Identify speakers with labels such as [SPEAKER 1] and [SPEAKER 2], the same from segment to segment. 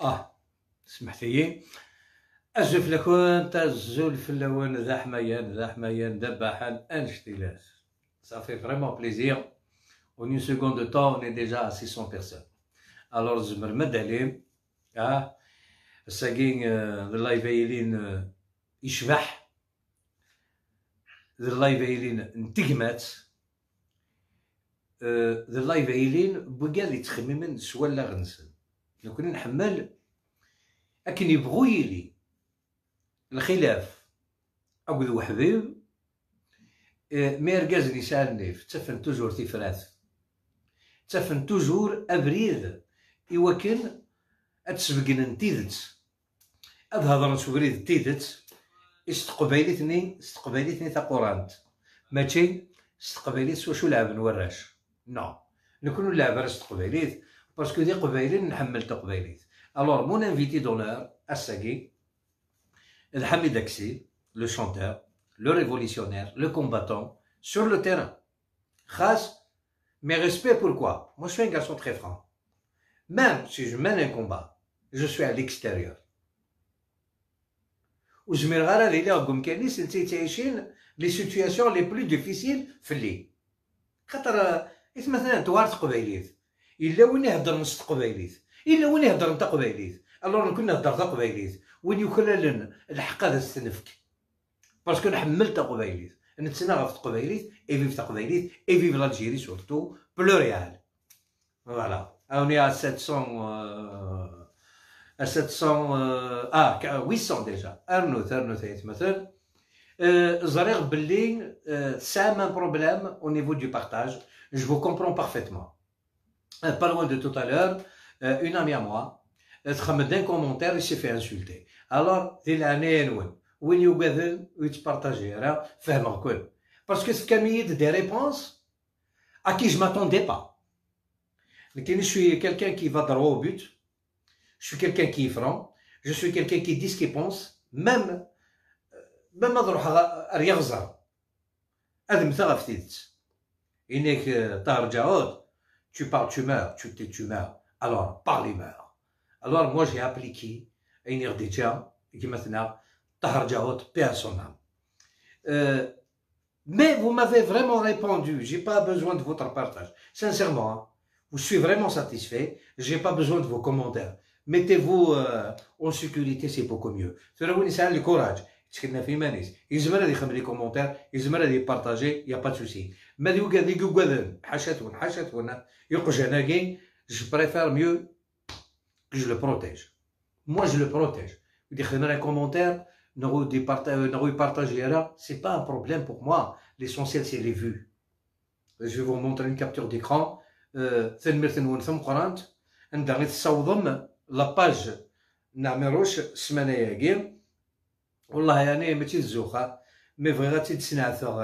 [SPEAKER 1] آه سمحتي الزفلة كنت الزول في اللون ذا حميان ذا حميان دباحان انشتيلاس صافي فريمون بليزير اون en une دو طون temps ديجا 600 بيرسون الوغ زمر مد عليهم آه الساقين اللايف يلين يشبح اللايف يلين انتقمات اللايف يلين بقى يتخممن تخممن سوالا غنسل لو كنا نحمل أكن يبغو يلي الخلاف. أقود ذو حبيب آه، ميرجاز نيسان نيف تفن توجور تفراث تفن توجور أبريد. إوكن أتسبقنا نتيدت أد هضرة تبريد تيدت استقباليتني استقبالي تا قرانت ماشي استقبالي سوشو لعب نوراش نو نعم. نكونو لعب راس استقبالي باسكو دي قبايلين نحمل تقبايليت الوغ مون انفيتي دونور الساكي الحميد Daxi, le chanteur, le révolutionnaire, le combattant, sur le terrain. Khas, mes respects pourquoi Moi je suis un garçon très franc. Même si je mène un combat, je suis à l'extérieur. وزمير غير هذه اللي راكم كاينين انت تعيشين لي سيتوياسيون لي بلو ديفيسيل في الليل خاطر مثلا توارث قبايليت الا وين يهضر نص قبايليت الا وين يهضر انت قبايليت الوغ كنا نهضر قبايليت وين يكرر الحق هذا السنفك باسكو نحمل تقبايليت نتسنى غف تقبايليت اي فيف تقبايليت اي فيف لالجيري سورتو بلوريال فوالا اوني ا 700 à 700 euh, ah 800 déjà ارنوث ارنوث مثلا زريغ باللي سام un problème au niveau du partage je vous comprends parfaitement pas loin de tout à l'heure une amie à moi تخمم d'un commentaire il s'est fait insulter alors دي العنين وين وين يقبل ويتبارطاجي راه فاهمه الكل باسكو كمية دي ريبونس à qui je m'attendais pas لكن je suis quelqu'un qui va droit au but je suis quelqu'un qui est franc je suis quelqu'un qui dit ce qu'il pense même même ما نروح يغزر هذا مثال في تيدت انك طاهر جاود tu parles tu meurs tu t'es tu meurs alors parle et meurs alors moi j'ai appliqué une déjà qui maintenant Tahar Jawad, paix à son âme. Euh, mais vous m'avez vraiment répondu, j'ai pas besoin de votre partage. Sincèrement, hein, je suis vraiment satisfait, j'ai pas besoin de vos commentaires. Mettez-vous euh, en sécurité, c'est beaucoup mieux. C'est le courage. تكلنا في مانيس يزمر هذه يخمم لي كومونتير يزمر هذه يبارطاجي يا با سوسي ما ديو قال لي قوادن حاشاتون حاشاتون يقج هناكي جو بريفير ميو que je le protège. Moi, je le protège. Vous dites, un commentaire, euh, partager là, c'est pas un problème pour moi. L'essentiel, c'est les vues. Je vais vous montrer une capture d'écran. la page نعمروش السمانه ياكي والله يعني ماشي الزوخه مي بغيت تسنعثغ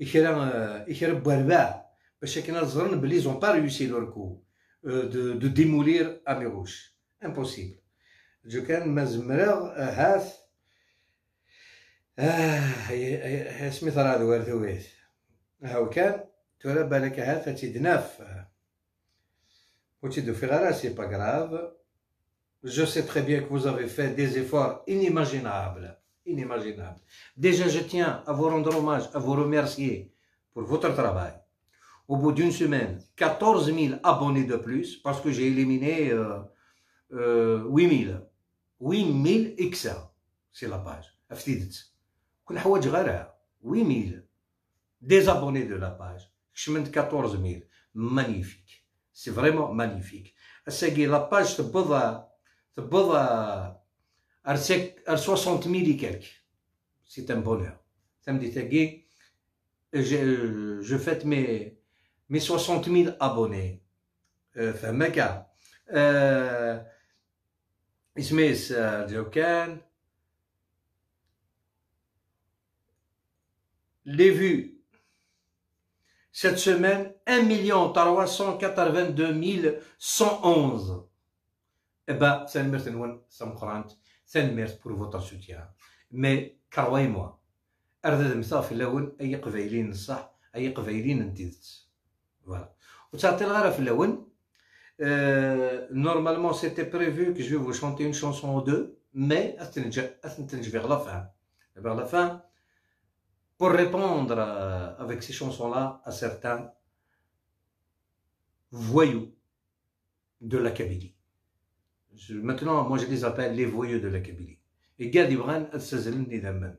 [SPEAKER 1] يكرا يكرا بوالباع باش كنا زرن بلي زون با ريوسي لوركو de, de démolir Amirouche. Impossible. جو كان ما زمرغ هاث آه سميت راه دوار ثويت هاو كان تورا بالك هاث تيدناف وتيدو في غرا سي با غراف Je sais très bien que vous avez fait des efforts inimaginables. Inimaginables. Déjà, je tiens à vous rendre hommage, à vous remercier pour votre travail. au bout d'une semaine, 14 000 abonnés de plus, parce que j'ai éliminé euh, euh, 8 000. 8 000 XA, c'est la page. 8 000 des abonnés de la page. Je 14 000. Magnifique. C'est vraiment magnifique. La page te à 60 000 et quelques. C'est un bonheur. Ça me dit, je, je fête mes, mes 60 000 abonnés فهمك اسميس جوكان les vues cette semaine 1 382 111 eh ben سنمرت نون سمقرانت سنمرت pour votre soutien mais croyez-moi أردد مثال في الأول أي قبيلين الصح أي قبيلين انتذت فوالا وتعطي الغرف في اللون Euh, normalement, c'était prévu que je vais vous chanter une chanson ou deux, mais vers la fin. Vers la fin, pour répondre euh, avec ces chansons-là à certains voyous de la Kabylie. Je, maintenant, moi, je les appelle les voyeux de la Kabylie. الكاد يبغى استزلن يذمم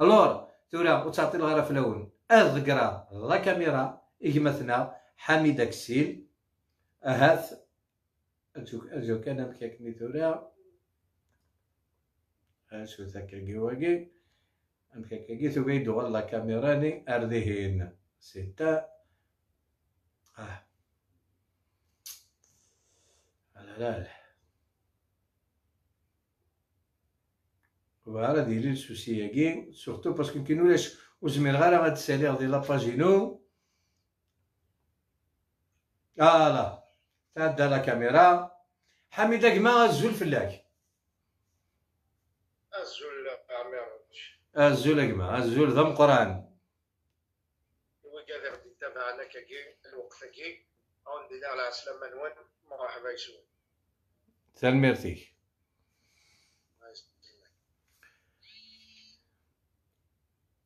[SPEAKER 1] الور تورا وتعطي الغرف في لون اذكرا لا كاميرا اجمثنا حميد كسيل اهاث ارجوك ارجوك أنا مكيك نيتورا اشو ذاك الجواجي امكيك جيتو بيدو والله كاميراني اردهين ستة آه لا لا لا فوالا ديري السوسي كي سورتو باسكو كاين ولاش وزمير غير غتساليغ ديال لاباجينو فوالا تعدى لا كاميرا حميده كما الزول فلاك
[SPEAKER 2] الزول لا
[SPEAKER 1] الزول كما الزول ذا مقران
[SPEAKER 2] وكذا غادي تبعنا كي الوقت كي غندير على السلامه نون مرحبا يسون
[SPEAKER 1] تنميرتي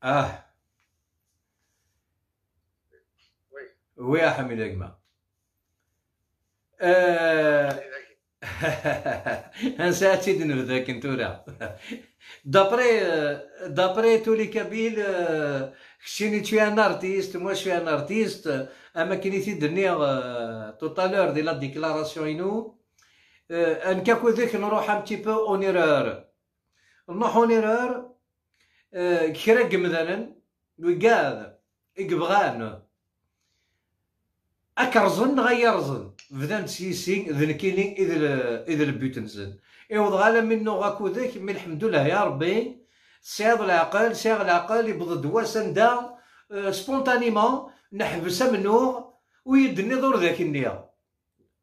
[SPEAKER 1] آه
[SPEAKER 2] وي
[SPEAKER 1] يا حميد اكما نساتي دنو ذاك نتورا دابري دابري تولي كابيل كشيني آه، تشوي ان أرتيست مو شوي ان أرتيست أما كنيتي دنيغ توتالور آه، دي لا ديكلاراسيون اينو آه، أن كاكو ذيك نروح ان بو اونيرور نروح اونيرور كرا مثلا وقاد إقبغان. أكرزن غيرزن. بدان سيسين ذن كيني إذ إذ البيوتنزن إيوض غالا منو غاكو ذاك من الحمد لله يا ربي. سياد العقل سياد العقل يبض دواسن دا سبونتانيمون نحبس منو ويدني دور ذاك النية.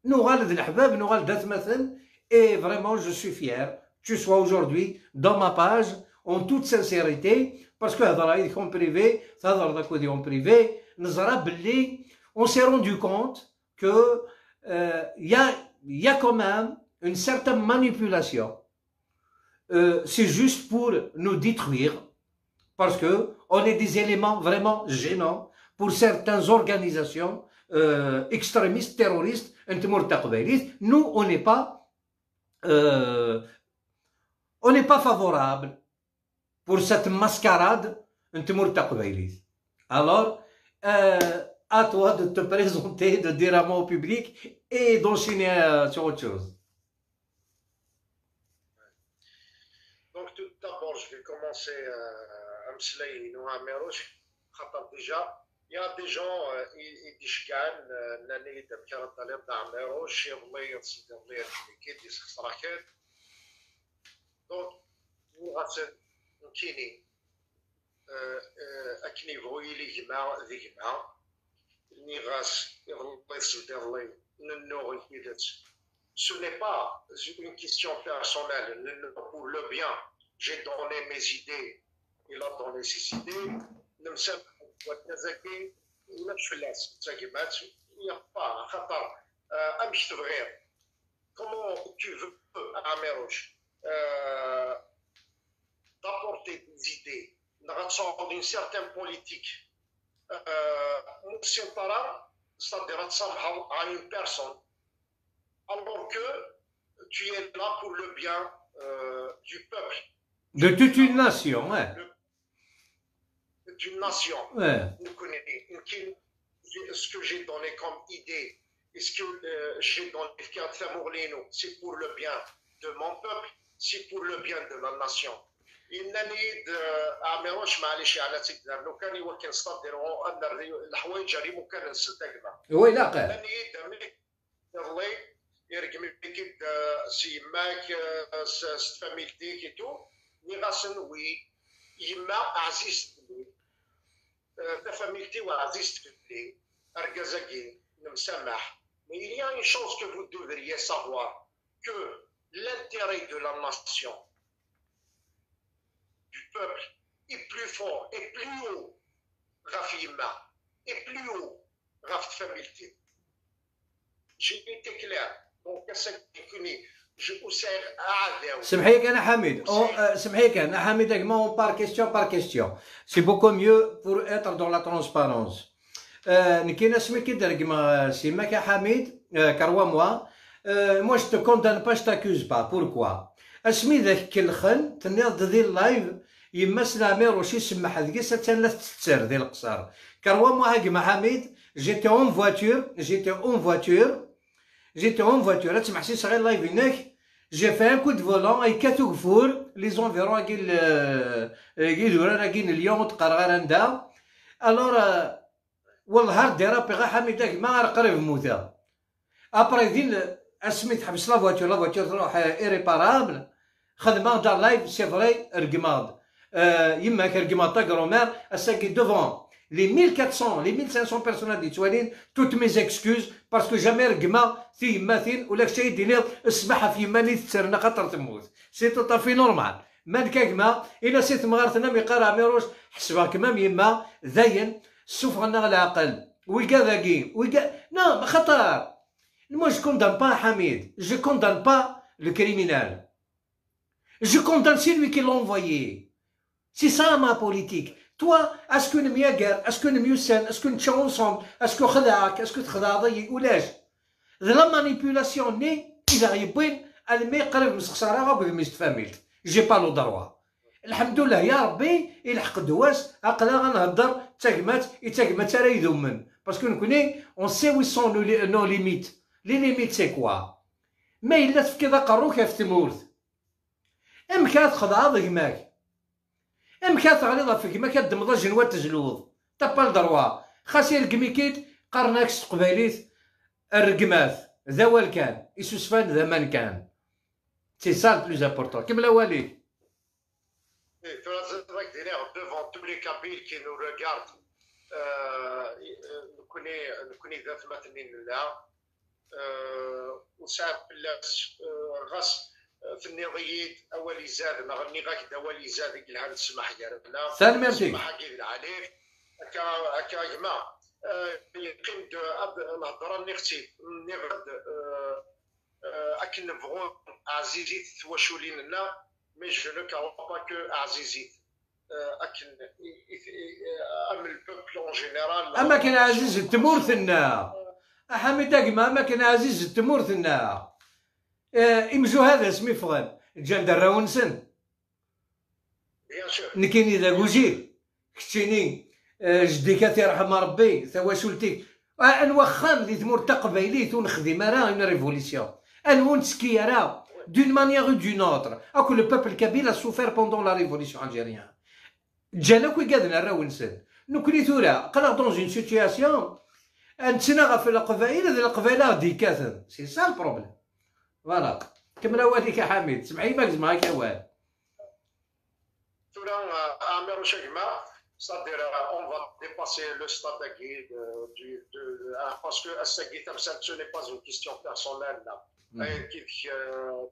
[SPEAKER 1] نوغال ذي الحباب نوغال دات مثل. إي فريمون جو سوي فيير tu sois aujourd'hui dans ma page. en toute sincérité, parce que en privé, en privé, on s'est rendu compte que il y, a, y a quand même une certaine manipulation. Euh, c'est juste pour nous détruire, parce que on est des éléments vraiment gênants pour certaines organisations euh, extrémistes, terroristes, nous on n'est pas euh, on n'est pas favorable pour cette mascarade Alors, euh, à toi de te présenter, de dire un mot au public et d'enchaîner euh, sur autre chose.
[SPEAKER 2] Donc, tout d'abord, je vais commencer à me déjà, y a des gens qui disent de de Donc ce n'est pas une question personnelle. Pour le bien. J'ai donné mes idées. Il a donné ses idées. Nemsamḥu wadda zaki ulac comment tu veux a d'apporter des idées d'une certaine politique. C'est-à-dire à une personne. Alors que tu es là pour le bien euh, du peuple.
[SPEAKER 1] De toute une nation ouais.
[SPEAKER 2] D'une nation.
[SPEAKER 1] Ouais.
[SPEAKER 2] ce que j'ai donné comme idée est ce que euh, j'ai donné c'est pour le bien de mon peuple c'est pour le bien de la nation إنني عمروش معليش على تقدر لو كان يمكن نصدر أن الحوايج اللي ممكن نستقبل
[SPEAKER 1] وي لا
[SPEAKER 2] إنني دمي الله يرقم كيد سيماك ست فاميلتي كيتو ني غاسن وي يما عزيز تا فاميلتي وعزيز لي اركازاكي نمسامح. Mais il y a une chose que vous devriez savoir, que l'intérêt de la nation, du peuple est plus fort, est plus haut, raffinement, est plus haut, raffabilité. J'ai été clair. Donc,
[SPEAKER 1] oh, euh, question par question. C'est beaucoup mieux pour être dans la transparence. Euh, euh, euh moi je te condamne pas, je t'accuse pas. Pourquoi? يما سلامي روشي سمح هذيك ستان لا تتسر ذي القصر كروا موا كيما حميد جيتي اون فواتور جيتي اون فواتور جيتي اون فواتور. تسمع سي صغير لايف هناك. جي في ان كو دو فولون اي كاتو غفور لي زونفيرون كي كي دورا كاين اليوم تقرغر عندها. الور والله هار ديرابي غا حميدك ما غير قريب موتا ابري دين اسمي تحبس لا فواتور لا فواتور تروح ايريبارابل خدمة دار لايف سي فري رقماض. يما كرقماض تاكرومير اساكي دوفون les 1400 les 1500 personnes اللي توالين toutes mes excuses parce que jamais رقمه في يماثين ولا شيء يدير اسمحها في يماني تسرنا خاطر تموت سي تو في نورمال ما كما الا سيت مغارتنا مي قرا ميروش حسبها كما يما ذاين سوفرنا العقل ويلقى ذاكي ويلقى نو خطر Moi, je condamne pas Hamid. Je condamne pas le criminel. Je condamne celui qui l'a envoyé. سي سا ما بوليتيك توا اسكو نمياقر اسكو نميوسن اسكو نتشاو انصومبل اسكو خدعك اسكو تخدعضي ولاش لا مانيبيولاسيون ني اذا يبين المي قريب مسخسارة غابد ميست فاميلت جي با لو دروا الحمد لله يا ربي يلحق دواس اقلا غنهضر تاكمات يتاكمات راه يذمن باسكو نكوني اون سي وي سون نو ليميت لي ليميت سي كوا مي الا تفكي ذا قروك في تمورث امكا تخضع ضغماك أمك تعرضها فيك ما كدمض الجنوة تجلوض تبا الدروا دروا خاصي كيد قرناكس تقبايليت الرقمات ذوال كان يسوسفان ذمان كان سي سا بلوز امبورتون كمل والي
[SPEAKER 2] devant tous les Kabyles qui nous regardent. Euh, eh, euh, لا وساعات في النظيد أول زاد ما غني غاك أول زاد قلها نسمح قالنا
[SPEAKER 1] سال ميرسي
[SPEAKER 2] نسمح قيل عليه هكا هكا جماعة يقيم دو أب الهضرة نختي نغد أكن نبغوا عزيزي تواشولين لنا مي جو نو كارو با كو عزيزي أكن أم البوبل اون جينيرال
[SPEAKER 1] أما كان عزيز التمور ثنا حميد أما كان عزيز التمور ثنا آه، امزو هذا سمي فغان جان
[SPEAKER 2] دراو نسن
[SPEAKER 1] نكيني ذا كوجي كتشيني آه، جديك رحمة ربي. تواسلتي آه، أن وخام لي تمر تقبيليت ونخدم راه اون ريفوليسيون أن ونسكي راه دون مانيير أو دون اوتر أكو لو بوبل كابيل سوفير بوندون لا ريفوليسيون الجيريان جانا كوي قادنا راهو نسن نكلي ثورا قلا دون اون سيتياسيون نتسنا غا في القبائل هذه القبائل ديكاثن. سي سا البروبليم فوالا كمل اوالك يا حميد سمعي ماك زعما يا
[SPEAKER 2] واه تورا امير وشجمه C'est-à-dire, on va dépasser le stade de guide, du, de, parce que ce n'est pas une question personnelle. Là. Mm. Et, euh,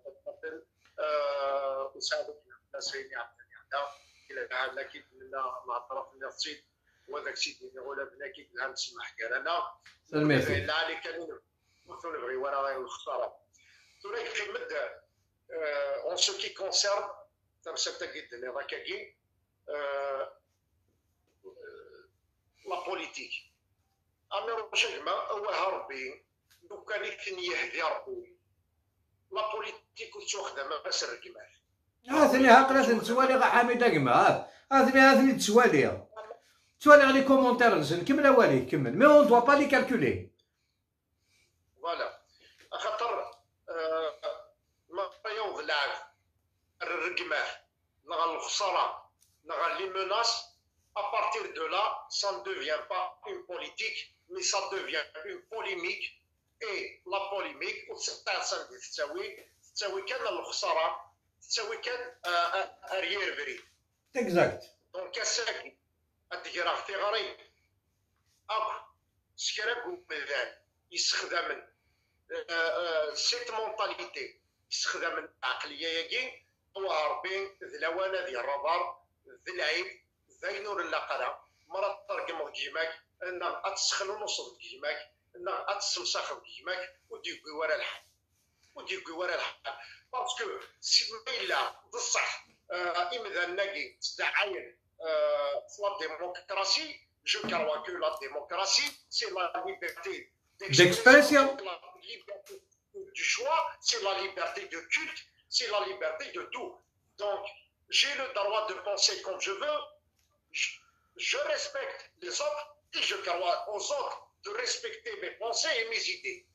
[SPEAKER 2] لا كي تمنى مع الطرف النفسي وهذاك سيدي اللي غولا بنا كي نسمح كان أنا
[SPEAKER 1] سلمي
[SPEAKER 2] لا عليك أنا نبغي وأنا راهي توريك في مد اون سو كي كونسيرن تمسكت جدا هذاك كي لا بوليتيك امي روش جمع هو ربي لو كان يكن يهدي ربي لا بوليتيك وتوخدها ما سر
[SPEAKER 1] جمال اثني هاقرات نتوالي غا حميده جمع اثني اثني تسوالي. تسوالي على لي كومونتير نزل كمل. اوالي كمل مي اون دوا با لي كالكولي
[SPEAKER 2] الرقمة. نغا الخسارة نغا لي مناس à partir de là ça ne devient pas une politique mais ça devient une polémique. Et la polémique وتستعصم تساوي تساوي كان الخساره تساوي كان اريير فري
[SPEAKER 1] اكزاكت
[SPEAKER 2] دونك اساكي الدقيرة في غريب اكو سكرا قومدان يستخدم سيت مونتاليتي يستخدم العقلية يجي وهربين زلوانا ذي الربار زلعيب زينور اللقرة. مرة ترقمو ديماك أنا أتسخنو نصب ديماك أنا أتسمسخ ديماك وديكوي ورا الحال. وديكوي ورا الحال. باسكو سي إلا بصح آه، اذا ناقي تدعاين آه، لا ديموكراسي جو كروا كو لا ديموكراسي سي لا ليبرتي
[SPEAKER 1] ديكسبرسيون
[SPEAKER 2] لا ليبرتي دو شوا سي لا ليبرتي دو كولت. c'est la liberté de tout. Donc, j'ai le droit de penser comme je veux, je, je respecte les autres et je crois aux autres de respecter mes pensées et mes idées.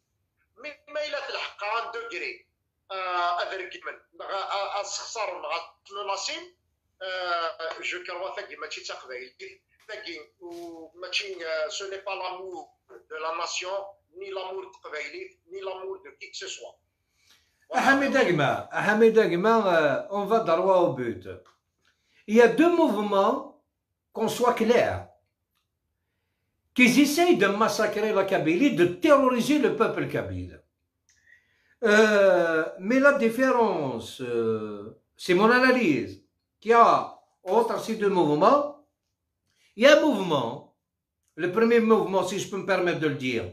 [SPEAKER 2] Mais ما إلا تلحق عن دوغري أذركمن أسخسر مع تلوناسين جو كروا ثاقي ماشي تقبايل ثاقي وماشي سو ني با لامور دو لا ناسيون ni l'amour de Tqbaïli, ni l'amour de qui que
[SPEAKER 1] Ahmed Agma, Ahmed Agma, euh, on va droit au but. Il y a deux mouvements, qu'on soit clair, qui essayent de massacrer la Kabylie, de terroriser le peuple kabyle. Euh, mais la différence, euh, c'est mon analyse, qu'il y a entre ces deux mouvements, il y a un mouvement, le premier mouvement, si je peux me permettre de le dire,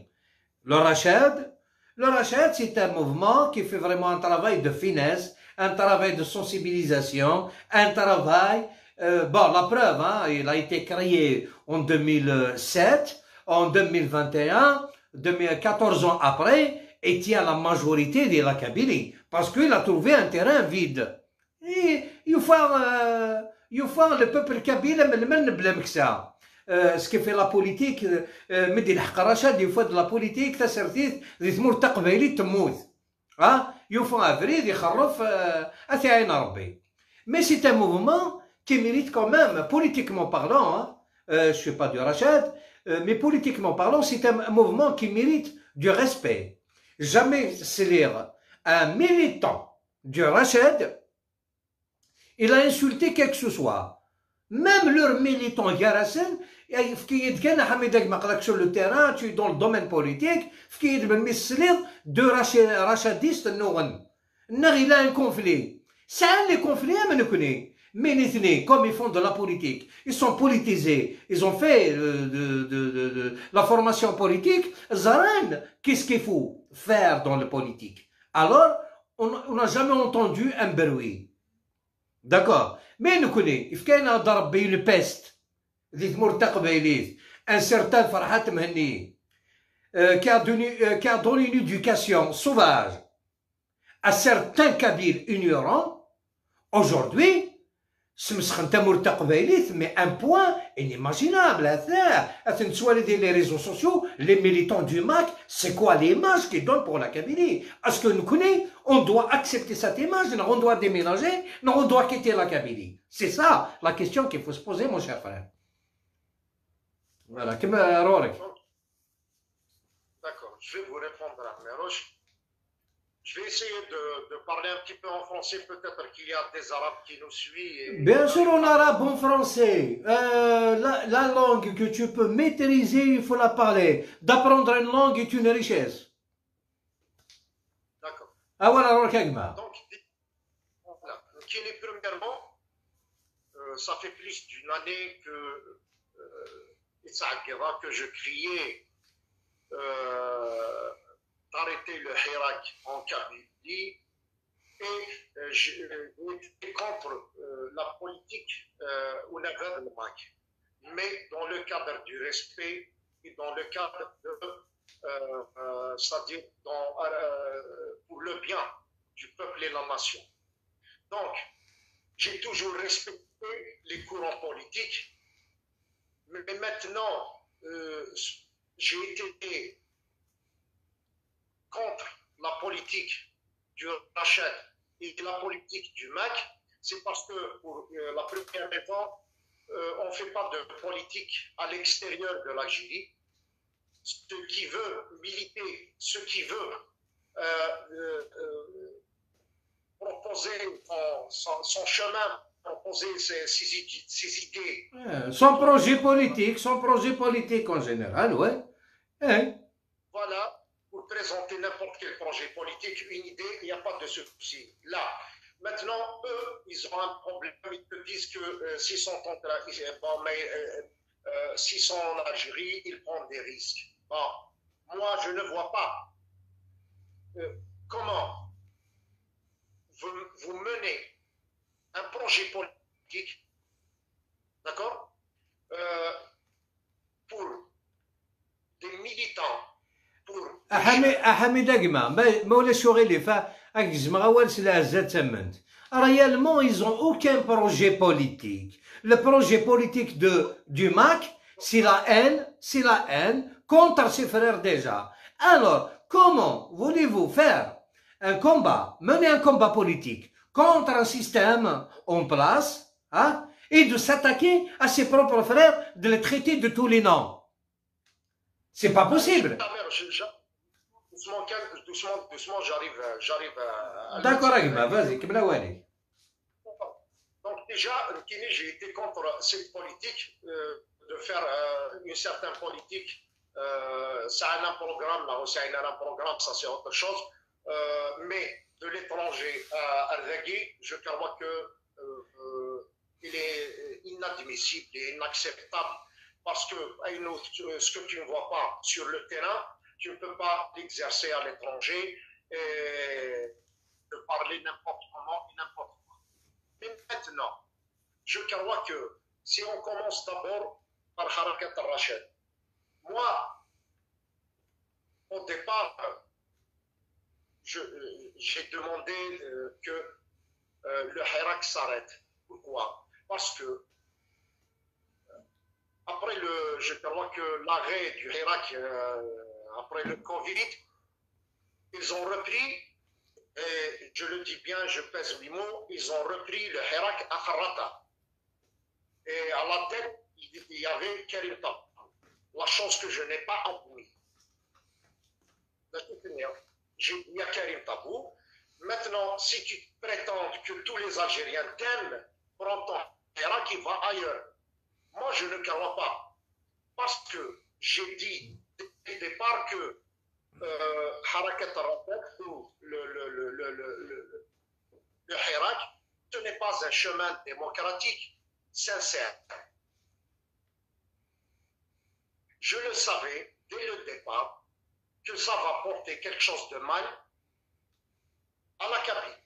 [SPEAKER 1] le Rachad. Le Rachad, c'est un mouvement qui fait vraiment un travail de finesse, un travail de sensibilisation, un travail... Euh, bon, la preuve, hein, il a été créé en 2007, en 2021, 14 ans après, et tient la majorité de la parce qu'il a trouvé un terrain vide. Et il faut, euh, il faut le peuple kabyle, mais le même que ça. ce qui fait la politique مدي الحق رشاد يفوت لا بوليتيك تسرتيت ذي ثمور تقبايلي تموت ها يوفو افريد يخرف اثي عين ربي مي سي ان موفمون qui mérite quand même, politiquement parlant, hein, euh, je ne suis pas du Rachad, euh, mais politiquement parlant, c'est un mouvement qui mérite du respect. Jamais c'est lire un militant du Rachad, il a insulté quelque que ce soit. même leurs militants Garasen, sur le terrain, tu es dans le domaine politique, deux rachadistes, il a un conflit. Ça, les conflits, mais les comme ils font de la politique, ils sont politisés, ils ont fait euh, de, de, de, de la formation politique. Zaran, qu'est-ce qu'il faut faire dans la politique? Alors, on n'a jamais entendu un beroui. d'accord mais nous connaissons il faut qu'il ضرب une peste ذي ثمور تقبايليت ان سيرتان فرحات مهني qui a donné, euh, qui a donné une éducation sauvage à certains Kabyles ignorants, aujourd'hui, سمسخن تمر تقبايليت mais un point inimaginable هذا soit les réseaux sociaux les militants du MAC c'est quoi l'image qu'ils donnent pour la Kabylie est-ce que nous connaissons on doit accepter cette image on doit déménager non on doit quitter la Kabylie c'est ça la question qu'il faut se poser mon cher frère Voilà, كما رورك
[SPEAKER 2] D'accord, je vais vous répondre à Meroche. Je vais essayer de, de, parler un petit peu en français, peut-être qu'il y a des Arabes qui nous suivent.
[SPEAKER 1] Bien sûr, en arabe, en français. Euh, la, la, langue que tu peux maîtriser, il faut la parler. D'apprendre une langue est une richesse.
[SPEAKER 2] D'accord.
[SPEAKER 1] Ah voilà, Donc,
[SPEAKER 2] voilà. Premièrement, euh, ça fait plus d'une année que euh, que je criais euh, d'arrêter le Hirak en Kabylie et euh, j'étais contre euh, la politique euh, ou la MAC. Mais dans le cadre du respect et dans le cadre de, euh, euh, c'est-à-dire pour le bien du peuple et la nation. Donc, j'ai toujours respecté les courants politiques mais maintenant, euh, j'ai été contre la politique du Rachat et la politique du MAC, c'est parce que pour euh, la première fois, euh, on ne fait pas de politique à l'extérieur de l'Algérie. Ce qui veut militer, ce qui veut proposer son chemin proposer ses, ses, ses idées.
[SPEAKER 1] Ouais, son projet politique, son projet politique en général, ouais. ouais.
[SPEAKER 2] Voilà, pour présenter n'importe quel projet politique, une idée, il n'y a pas de souci. Là, maintenant, eux, ils ont un problème. Ils te disent que euh, s'ils sont en bon, mais euh, euh, s'ils sont en Algérie, ils prennent des risques. Bon, moi, je ne vois pas comment vous menez un projet politique, d'accord, euh, pour des militants, pour...
[SPEAKER 1] أحمي أحمي دقمة ما ما ولا شغلي فا أكزم غوال سلا زاد تمنت Réellement, ils ont aucun projet politique. Le projet politique de, du MAC, c'est la haine, c'est la haine contre ses frères déjà. Alors, comment voulez-vous faire un combat, mener un combat politique contre un système en place, hein, et de s'attaquer à ses propres frères, de les traiter de tous les noms C'est pas possible.
[SPEAKER 2] Doucement, doucement, doucement, j'arrive, j'arrive à...
[SPEAKER 1] D'accord, Agma, vas-y, Kibla Wali.
[SPEAKER 2] Donc déjà, j'ai été contre cette politique euh, de faire euh, une certaine politique. Euh, ça a un programme, là, ça a un programme, ça c'est autre chose. Euh, mais de l'étranger à Ardagui, je crois que euh, euh, il est inadmissible et inacceptable parce que ce que tu ne vois pas sur le terrain, tu ne peux pas l'exercer à l'étranger et de parler n'importe comment et n'importe quoi. Mais maintenant, je crois que si on commence d'abord par Harakat al-Rachid, moi, au départ, j'ai demandé euh, que euh, le Hirak s'arrête. Pourquoi? Parce que euh, après le, je crois que l'arrêt du Hirak après le Covid, ils ont repris, et je le dis bien, je pèse mes mots, ils ont repris le Hirak à Kharata. Et à la tête, il y avait Karim La chance que je n'ai pas manière, j'ai dit à Karim Tabou, maintenant, si tu prétends que tous les Algériens t'aiment, prends ton terrain qui va ailleurs. Moi, je ne crois pas. Parce que j'ai dit le départ que euh, Harakat ou le, le, le, le, le, le ce n'est pas un chemin démocratique sincère. Je le savais dès le départ que ça va porter quelque chose de mal à la cabine.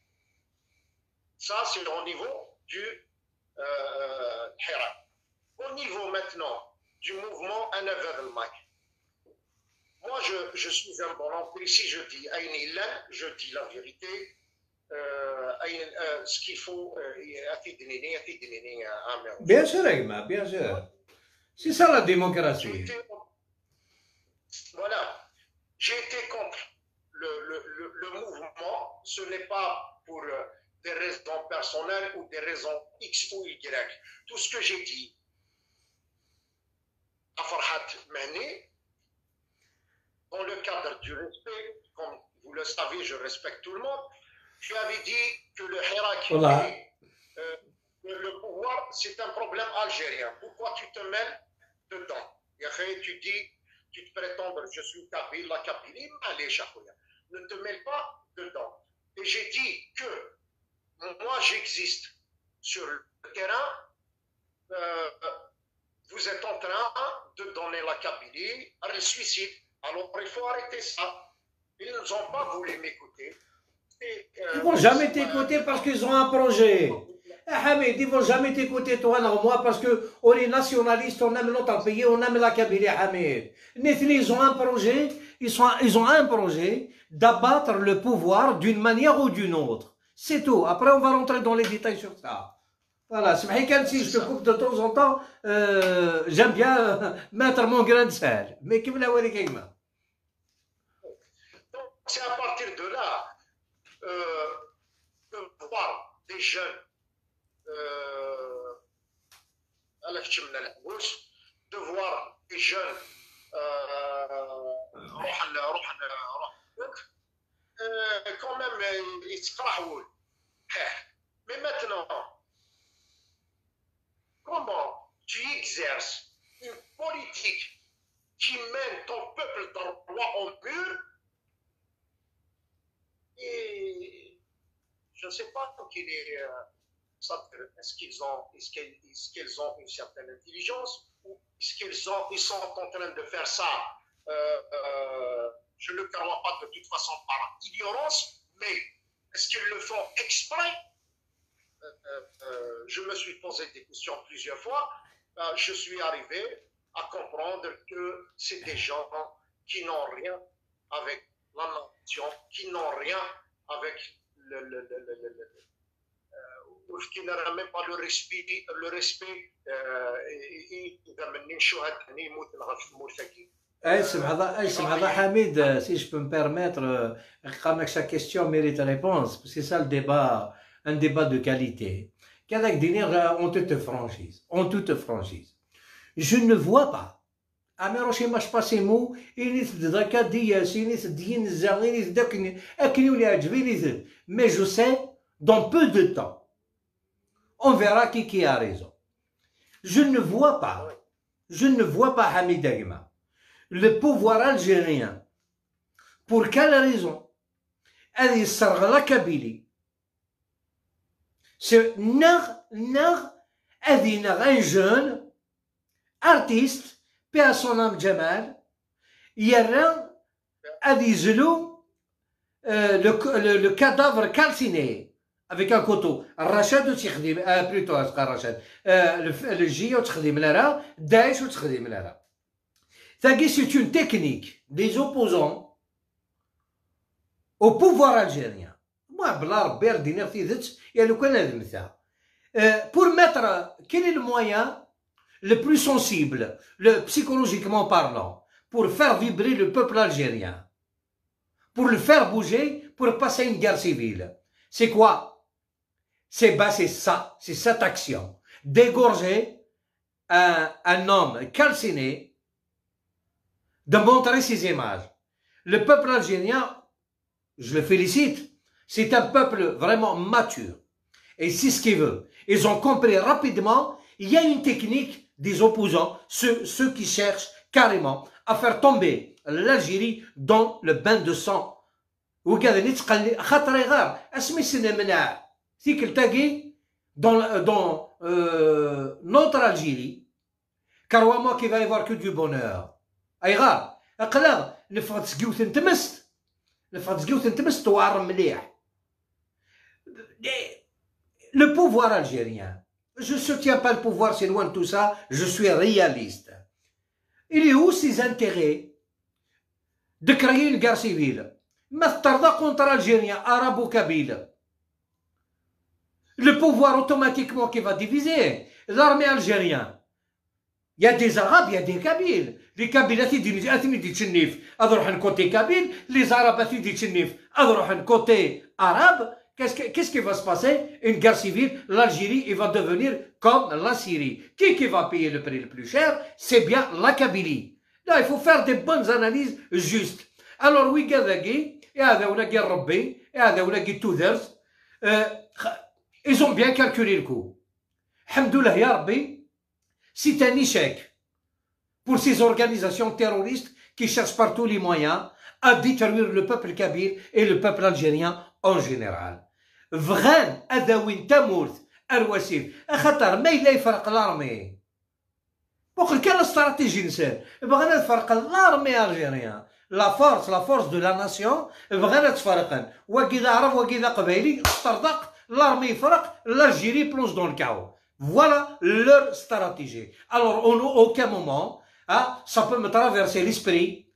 [SPEAKER 2] Ça, c'est au niveau du euh, Au niveau maintenant du mouvement Anaver al Moi, je, je, suis un bon ici, je dis Aïn je dis la vérité. Euh, euh, ce qu'il faut,
[SPEAKER 1] bien sûr, Aïma, bien sûr. C'est ça la démocratie.
[SPEAKER 2] Voilà. J'ai été contre le, le, le, mouvement. Ce n'est pas pour euh, des raisons personnelles ou des raisons X ou Y. Tout ce que j'ai dit à Farhat Mehni, dans le cadre du respect, comme vous le savez, je respecte tout le monde, tu avais dit que le Hirak, euh, le, pouvoir, c'est un problème algérien. Pourquoi tu te mets dedans? Tu dis tu te prétends, je suis Kabyle, la Kabylie, allez, Chakouya. Ne te mêle pas dedans. Et j'ai dit que moi, j'existe sur le terrain. Euh, vous êtes en train de donner la Kabylie à le suicide. Alors, il faut arrêter ça. Ils n'ont pas voulu m'écouter.
[SPEAKER 1] Euh, Ils ne vont jamais t'écouter parce qu'ils ont un projet. Eh, Hamid, ils ne vont jamais t'écouter, toi, non, moi, parce qu'on est nationaliste, on aime notre pays, on aime la Kabylie, Hamid. Ils ont un projet, ils, sont, ils ont un projet d'abattre le pouvoir d'une manière ou d'une autre. C'est tout. Après, on va rentrer dans les détails sur ça. Voilà, c'est vrai si je te coupe de temps en temps, euh, j'aime bien euh, mettre mon grain de sel. Mais qui me l'a
[SPEAKER 2] C'est à partir de là, euh, de voir des jeunes de voir des jeunes quand même mais maintenant comment tu exerces une politique qui mène ton peuple droit en mur et je ne sais pas qu'il est est-ce qu'ils ont, est-ce ont une certaine intelligence ou est-ce qu'ils ils sont en train de faire ça je ne le crois pas de toute façon par ignorance, mais est-ce qu'ils le font exprès euh, euh, je me suis posé des questions plusieurs fois, euh, je suis arrivé à comprendre que c'est des gens qui n'ont rien avec la nation, qui n'ont rien avec le, le, le, qui même pas le respect, le respect
[SPEAKER 1] si je peux me permettre, sa question mérite réponse, parce que c'est ça le débat un débat de qualité كذاك دينير en toute franchise en toute franchise je ne vois pas امي روشي ماش باسيمو اني تدكا دياس اني تدين الزا اني تدكني اكني ولا عجبيني مي جو سي دون بو دو طون on verra qui qui a raison. Je ne vois pas, je ne vois pas Hamid Agma, le pouvoir algérien, pour quelle raison Elle est la Kabylie. C'est nar, nar, un jeune artiste paix à son âme Jamal, يرى غادي يزلو le, le, cadavre calciné avec un couteau الرشاد وتخدم آه بلوتو اسقى الرشاد آه الجي وتخدم لها داعش وتخدم لها ثاقي c'est une technique des opposants au pouvoir algérien Moi, Pour mettre, quel est le moyen le plus sensible, le, psychologiquement parlant, pour faire vibrer le peuple algérien, pour le faire bouger, pour passer une guerre civile C'est quoi? Bah, c'est ça, c'est cette action. Dégorger un, homme calciné, de montrer ces images. Le peuple algérien, je le félicite, c'est un peuple vraiment mature. Et c'est ce qu'il veut. Ils ont compris rapidement, il y a une technique des opposants, ceux, ceux qui cherchent carrément à faire tomber l'Algérie dans le bain de sang. وكذا نتقل خاطر يغار اسمي سنة منع ثيك التاقي dans, dans euh, notre Algérie crois-moi qu'il va y avoir que du bonheur ايغار اقلا نفرض سقيوث نتمست نفرض سقيوث نتمست توعر مليح le pouvoir algérien Je ne soutiens pas le pouvoir, c'est loin de tout ça. Je suis réaliste. Il est où ses intérêts de créer une guerre civile? Contre l'Algérien, arabe ou kabyle. Le pouvoir automatiquement qui va diviser l'armée algérienne. Il y a des Arabes, il y a des Kabyles. Les Kabyles, ils côté Kabyle. Les Arabes, ils côté arabe. Qu'est-ce qui va se passer? Une guerre civile, l'Algérie va devenir comme la Syrie. Qui, qui va payer le prix le plus cher? C'est bien la Kabylie. Là, il faut faire des bonnes analyses justes. Alors, oui, et ils ont bien calculé le coup. Hamdoulah c'est un échec pour ces organisations terroristes qui cherchent par tous les moyens à détruire le peuple kabyle et le peuple algérien en général. بغان هذا وين تموت الوسيف خاطر ما إلا يفرق لارمي وقل كان استراتيجي نسال بغينا تفرق لارمي الجيريان لا فورس لا فورس دو لا ناسيون. بغينا تفرقن. وكذا عرب وكذا قبايلي طردق لارمي l'Algérie plonge dans le chaos voilà leur stratégie. Alors en aucun moment hein, ça peut me traverser l'esprit.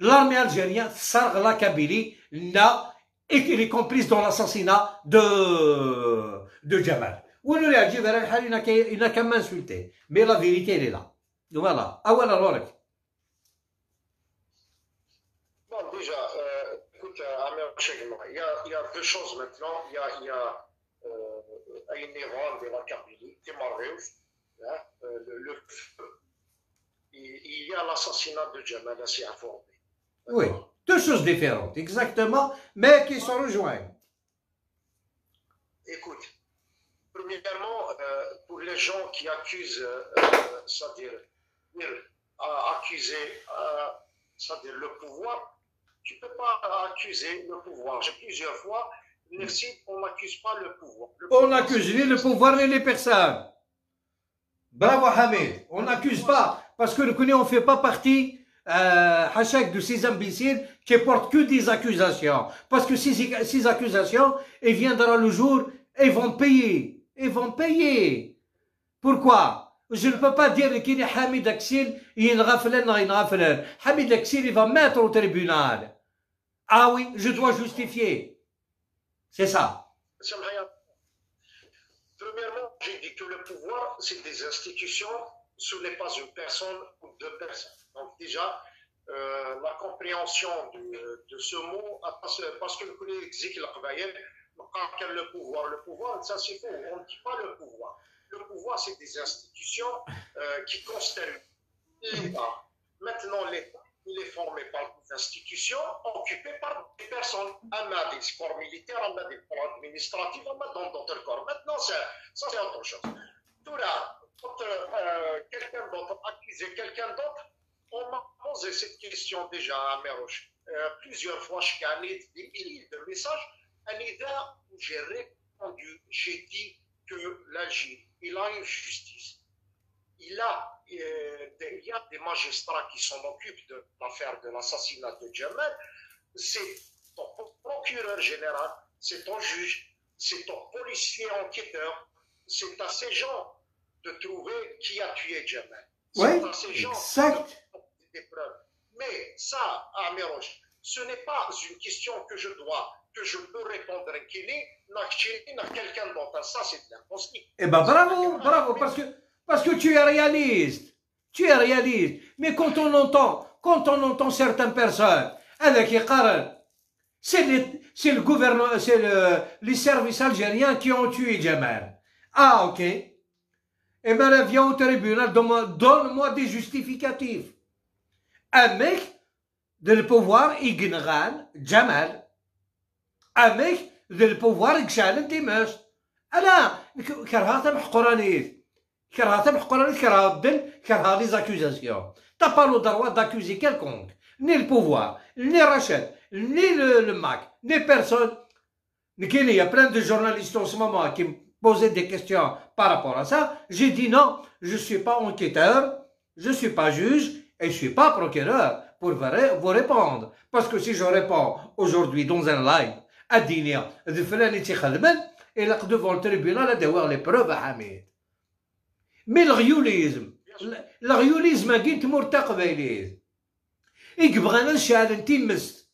[SPEAKER 1] L'armée la Kabylie n'a et qu'il est complice dans l'assassinat de, de Jamal. Il n'a qu'à m'insulter. Mais la vérité, elle est là. Voilà. Ah voilà, alors.
[SPEAKER 2] Bon, déjà, euh, écoute, il y, a, il y a deux choses maintenant. Il y a, il y a euh, une erreur de la Kabylie, qui hein, euh, le, le feu. Il y a l'assassinat de Jamal assez informé.
[SPEAKER 1] Oui. Deux choses différentes, exactement, mais qui se rejoignent.
[SPEAKER 2] Écoute, premièrement, euh, pour les gens qui accusent, euh, c'est-à-dire accuser, euh, c'est-à-dire le pouvoir, tu ne peux pas accuser le pouvoir. J'ai plusieurs fois, merci, on n'accuse pas le pouvoir.
[SPEAKER 1] on n'accuse ni le pouvoir ni les personnes. Bravo Hamid, on n'accuse pas, parce que le on ne fait pas partie euh, de ces imbéciles qui portent que des accusations. Parce que ces, accusations, elles viendront le jour, ils vont payer. Ils vont payer. Pourquoi? Je ne peux pas dire qu'il est Hamid Aksil, il est Hamid Aksil, il va mettre au tribunal. Ah oui, je dois justifier. C'est ça.
[SPEAKER 2] Premièrement, j'ai dit que le pouvoir, c'est des institutions, ce n'est pas une personne ou deux personnes. Donc déjà, euh, la compréhension de, ce mot, parce, que le collègue a le pouvoir, le pouvoir, ça c'est faux, on ne dit pas le pouvoir. Le pouvoir, c'est des institutions euh, qui constellent l'État. Maintenant, l'État, il est formé par des institutions occupées par des personnes. On a des corps militaires, on a des corps administratifs, on a d'autres corps. Maintenant, ça, c'est autre chose. Tout là, quand euh, quelqu'un d'autre accuse quelqu'un d'autre, on m'a posé cette question déjà à Meroche. Euh, plusieurs fois, je gagnais des milliers de messages. où j'ai répondu, j'ai dit que l'Algérie, il a une justice. Il, a, euh, il y a des magistrats qui s'en occupent de l'affaire de l'assassinat de Jamal. C'est ton procureur général, c'est ton juge, c'est ton policier enquêteur, c'est à ces gens de trouver qui a tué Jamal.
[SPEAKER 1] À gens exact.
[SPEAKER 2] des preuves. Mais ça, à Méroche, ce n'est pas une question que je dois que je peux répondre qu'il est quelqu'un d'autre. Ça, c'est de l'impossible.
[SPEAKER 1] Eh ben bravo, bravo, parce que, parce que tu es réaliste. Tu es réaliste. Mais quand on entend, quand on entend certaines personnes, avec c'est c'est le gouvernement, c'est le, les services algériens qui ont tué Jamal. Ah, ok. Eh ben, viens au tribunal, donne-moi des justificatifs. Un mec de le pouvoir, Ignan Jamal, اميك ذا البوفوار يكشعل تيماش انا كرهها محقرانيت كرهها محقرانيت كرهها الدل كرهها لي زاكوزاسيون تا با لو دروا داكوزي كالكونك ني البوفوار ني رشاد ني لو ماك ني بيرسون كاين يا بلان دو جورناليست en ce moment qui me posaient des questions par rapport à ça j'ai dit non je suis pas enquêteur je suis pas juge et je suis pas procureur pour vous répondre parce que si je réponds aujourd'hui dans un live الدينيه ذي فلان تيخدمن الى devant le tribunal d'avoir les preuves à حميد مي الغيوليزم الغيوليزم كاين تمور تا قبايليز إيك بغانا نشعل نتيمس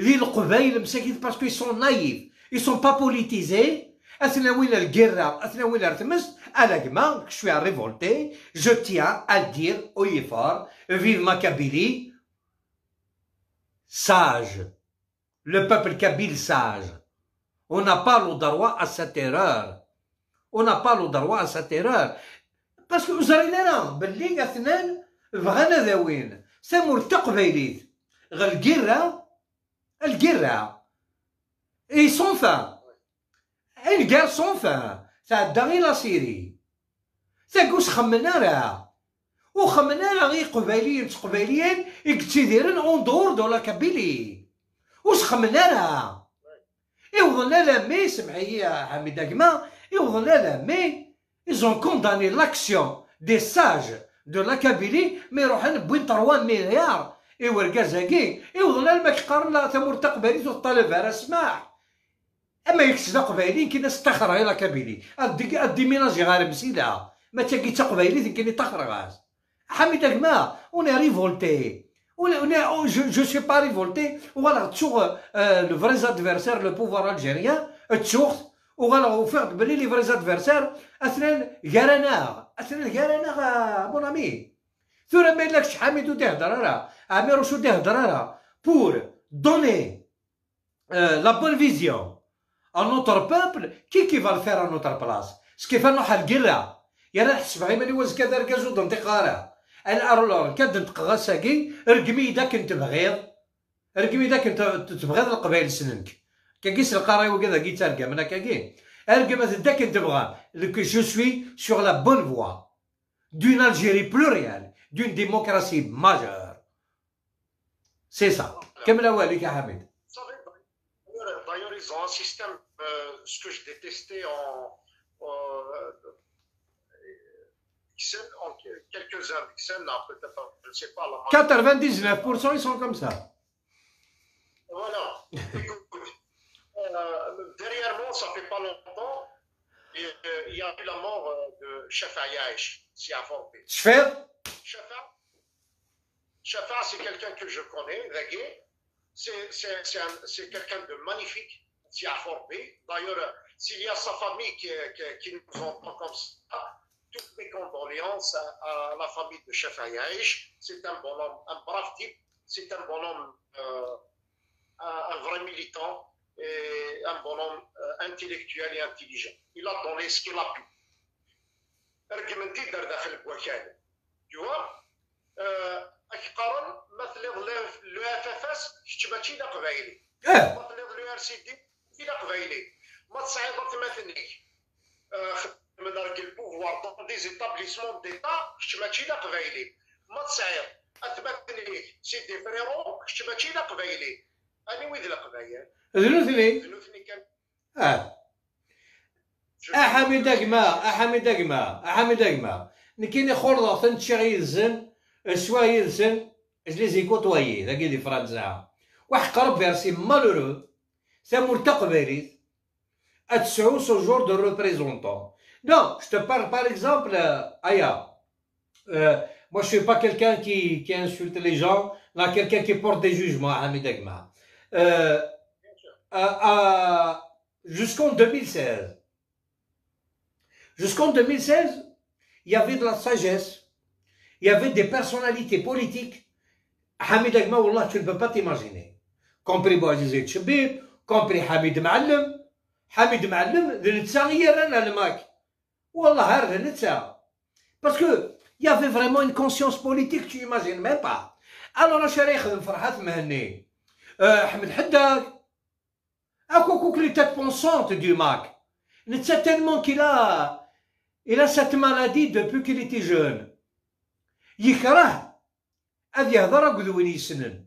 [SPEAKER 1] ذي القبايل مساكين باسكو يسون نايف يسون با بوليتيزي اثنا وين الكرة اثنا وين رتمس انا كما شوي ريفولتي جو تيان ا دير او يفار فيف ماكابيلي ساج le peuple kabyle sage. On n'a pas le droit à cette erreur. On n'a pas le droit à cette erreur. Parce que vous allez là, باللي اثنان بغانا ذاوين سامور تقبيليت غير القرة القرة اي سون فان القار سون فان تعدى غير لا سيري تاكوش خمنا راه وخمنا راه غير قبايليين تقبايليين يكتيديرن اون دور دو لا كابيلي واش خمنا لها يوضنا لا مي سمعي يا حميد كما يوضنا لا مي ils كونداني لاكسيون دي ساج دو لا كابيلي مي يروحن بوين 3 مليار ايوا الكازاكي يوضنا ما كيقارن لا تمور تقبالي الطالب على سماح أما يكسدا قبايلي كي ناس تاخر غير كابيلي ادي أدي ميناجي غير مسيدا ما تاكي تا قبايلي كي تاخر غاز. حميدك ما اون ريفولتي. اون جو جو سي با ريفولتي. ولا تشوغ آه، لو فريز أدفيرسير لو بوفوار الجيريان تشوغ. وغلا وفقت بلي لي فريز أدفيرسير. اثنان غيراناغ اثنان غيراناغ مون أمي. ثورا ما يلاكش حميد وتهدر راه عمير وشو تهدر راه بور دوني آه، لا بون فيزيون. À notre peuple qui qui va le faire à notre place ce qui fait nous حال يا راه حسب عيماني وز كذا ركزو دنتقاره أنا ارولور كاد نتقغا ساكي رقمي اذا كنت بغيض رقمي اذا كنت تبغيض القبائل سننك كاكيس القراي وكذا كي ترقم أنا كاكي ارقم اذا كنت تبغى جو سوي سور لا بون فوا دون الجيري بلوريال دون ديموكراسي ماجور سي سا كمل اولك يا حميد
[SPEAKER 2] D'ailleurs, ils ont un système, ce que je détestais en, en quelques-uns peut-être, je ne sais pas.
[SPEAKER 1] 99% ils sont comme ça.
[SPEAKER 2] Voilà. Écoute, euh, derrière moi, ça fait pas longtemps, euh, il y a eu la mort euh, de Shafa Yaesh, si Formé.
[SPEAKER 1] Shafa
[SPEAKER 2] Shafa, c'est quelqu'un que je connais, Reggae. C'est quelqu'un de magnifique, dit à Horbé. D'ailleurs, s'il y a sa famille qui, qui, qui nous entend comme ça, toutes mes condoléances à, la famille de Chef Ayaïch. C'est un bonhomme, un brave type, c'est un bonhomme, euh, un, vrai militant et un bonhomme euh, intellectuel et intelligent. Il a donné ce qu'il a pu. Tu vois euh, le FFS, je ne suis pas إلى قبيلي ما تصعيب تماثلنيش آه، خدمنا راك البوفوار دون دي زيتابليسمون ديتا كنت ماشي لا قبيلي ما تصعيب اثبتني سيدي فريرو كنت ماشي لا قبيلي أني ويد القبايل
[SPEAKER 1] ذنوثني
[SPEAKER 2] ذنوثني كان.
[SPEAKER 1] آه. احمي دقما احمي دقما احمي دقما نكيني خورضة يزن يلزن يزن يلزن جلي زيكوتويي ذاك دي فرانزا وحق ربي راسي مالورو. à ce jour de représentant. Non, je te parle par exemple, euh, Aya. Euh, moi, je suis pas quelqu'un qui, qui, insulte les gens, là, quelqu'un qui porte des jugements, Hamid Agma. Euh, jusqu'en 2016, jusqu'en 2016, il y avait de la sagesse, il y avait des personnalités politiques. Hamid Agma, Wallah, tu ne peux pas t'imaginer. Compris Bouaziz Chebib, كومبري حميد معلم. حميد معلم ذنتسا غير أنا الماك. والله هار ذنتسا باسكو يا في فريمون اون كونسيونس بوليتيك تو ايماجين مي با ألو راه راه يخدم فرحات مهني احمد حداد اكو كوك لي تات بونسونت دو ماك نتسا تالمون كيلا Il a cette maladie depuis qu'il تي جون يكره هذه يهضر قد وين يسنن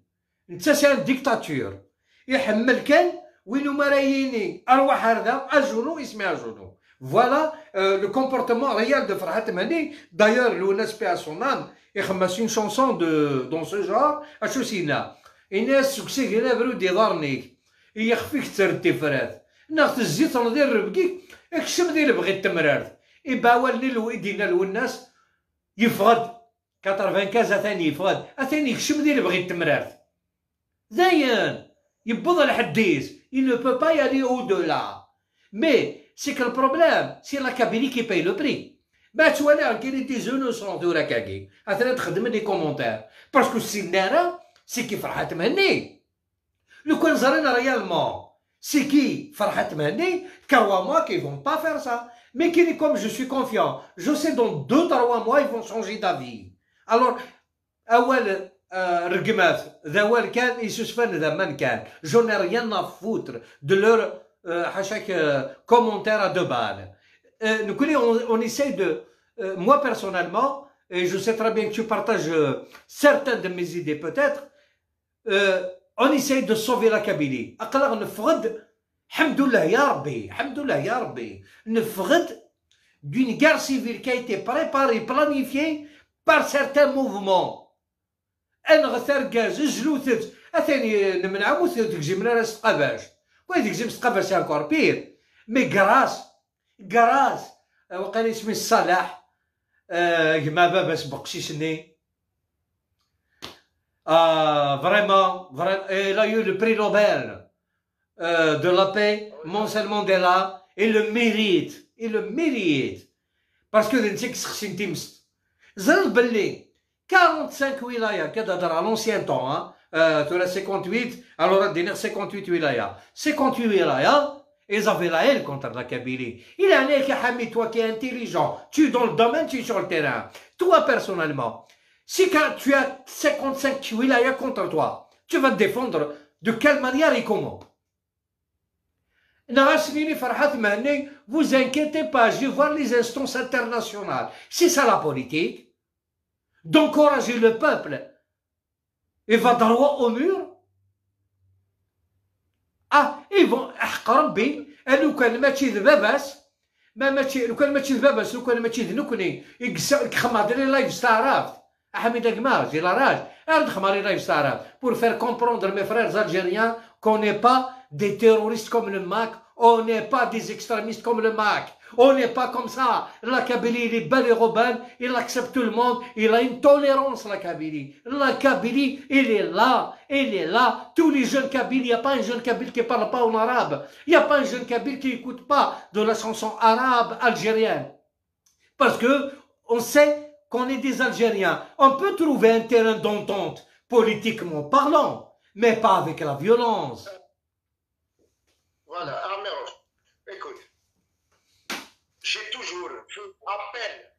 [SPEAKER 1] نتا سي ديكتاتور يحمل كان وينو ما رايني ارواح هرذا اجونو اسمي اجونو فوالا لو كومبورتمون ريال دو فرحات مهني دايور لوناس بيها سون ام يخمس اون شونسون دو دون سو جار اشو سينا الناس غير برو دي دارني يخفيك تردي فرات ناخذ الزيت ندير ربكيك اكشم ديال بغي لي لو يدينا لو الناس يفقد 95 ثاني يفقد اثاني يكشم ديال بغي التمرارت زين يبوض الحديث il ne peut pas y aller au-delà mais c'est le problème, c'est la Kabylie qui paye le prix. Ben, tu vois là, qu'il des innocents de Rakagi. Attends, tu des commentaires. Parce que c'est nara, c'est qui Farhat Mahni. Le Kwanzarina réellement, c'est qui Farhat Mahni, Kawama qui vont pas faire ça. Mais qui est comme je suis confiant, je sais dans deux, trois mois, ils vont changer d'avis. Alors, أول رقمات ذا وال كان يسوسفن ذا من كان جو n'ai rien à foutre de leur à chaque commentaire à deux balles. nous on, on essaye de, moi personnellement, et je sais très bien que tu partages certaines de mes idées peut-être, on essaye de sauver la Kabylie. أقلغ نفقد الحمد لله يا ربي الحمد لله يا ربي نفقد d'une guerre civile qui a été préparée, planifiée par certains mouvements. أنا غثرقاز جلوثت أثاني نمنع موثت تجي من راس قباش. وهذيك جيمس تقبل سي انكور بير مي كراس كراس وقال اسمي الصلاح كما بابا سبقشيشني آه فريمون فريمون il a eu le prix Nobel euh, de la paix Nelson Mandela il le mérite. Il le mérite. Parce que نتيك سخسين تيمست زرد باللي 45 wilayas, à l'ancien temps, hein, euh, 58, alors à 58 wilayas. 58 wilayas, ils avaient la haine contre la Kabylie. Il y en a qui toi qui es intelligent, tu es dans le domaine, tu es sur le terrain. Toi personnellement, si tu as 55 wilayas contre toi, tu vas te défendre de quelle manière et comment? Vous inquiétez pas, je vais voir les instances internationales. C'est la politique D'encourager le peuple il va droit au mur اه ils vont حق ربي انو كان ماشي ذباباس ما ماشي لو كان ماشي ذبابس لو كان ماشي ذنوكني يخمر لي لايف ستارات حميد Gmar, j'ai la rage. Pour faire comprendre mes frères algériens qu'on n'est pas des terroristes comme le MAC, on n'est pas des extrémistes comme le MAC. On n'est pas comme ça. La Kabylie, il est bel et robin, il accepte tout le monde, il a une tolérance, la Kabylie. La Kabylie, il est là, il est là. Tous les jeunes Kabyles, il n'y a pas un jeune Kabyle qui ne parle pas en arabe. Il n'y a pas un jeune Kabyle qui n'écoute pas de la chanson arabe algérienne. Parce que on sait qu'on est des Algériens. On peut trouver un terrain d'entente, politiquement parlant, mais pas avec la violence.
[SPEAKER 2] Voilà, j'ai toujours fait appel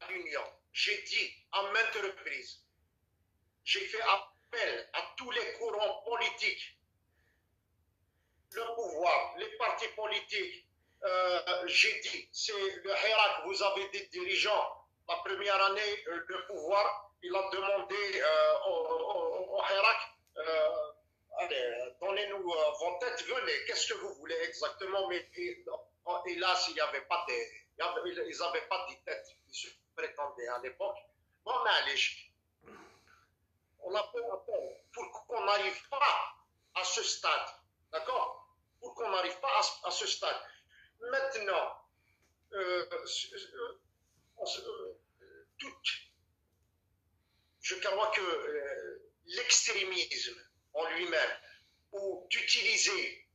[SPEAKER 2] à l'union. J'ai dit à maintes reprises, j'ai fait appel à tous les courants politiques, le pouvoir, les partis politiques. Euh, j'ai dit, c'est le Hirak, vous avez des dirigeants. La première année, euh, le pouvoir, il a demandé euh, au, au, allez, donnez-nous vos têtes, venez, qu'est-ce que vous voulez exactement? Mais, hélas, il n'y avait pas ils n'avaient pas de tête, ils se prétendaient à l'époque. Bon, mais allez, on a appel pour qu'on n'arrive pas à ce stade, d'accord? Pour qu'on n'arrive pas à, ce stade. Maintenant, euh, euh, euh, tout, je crois que l'extrémisme en lui-même, ou d'utiliser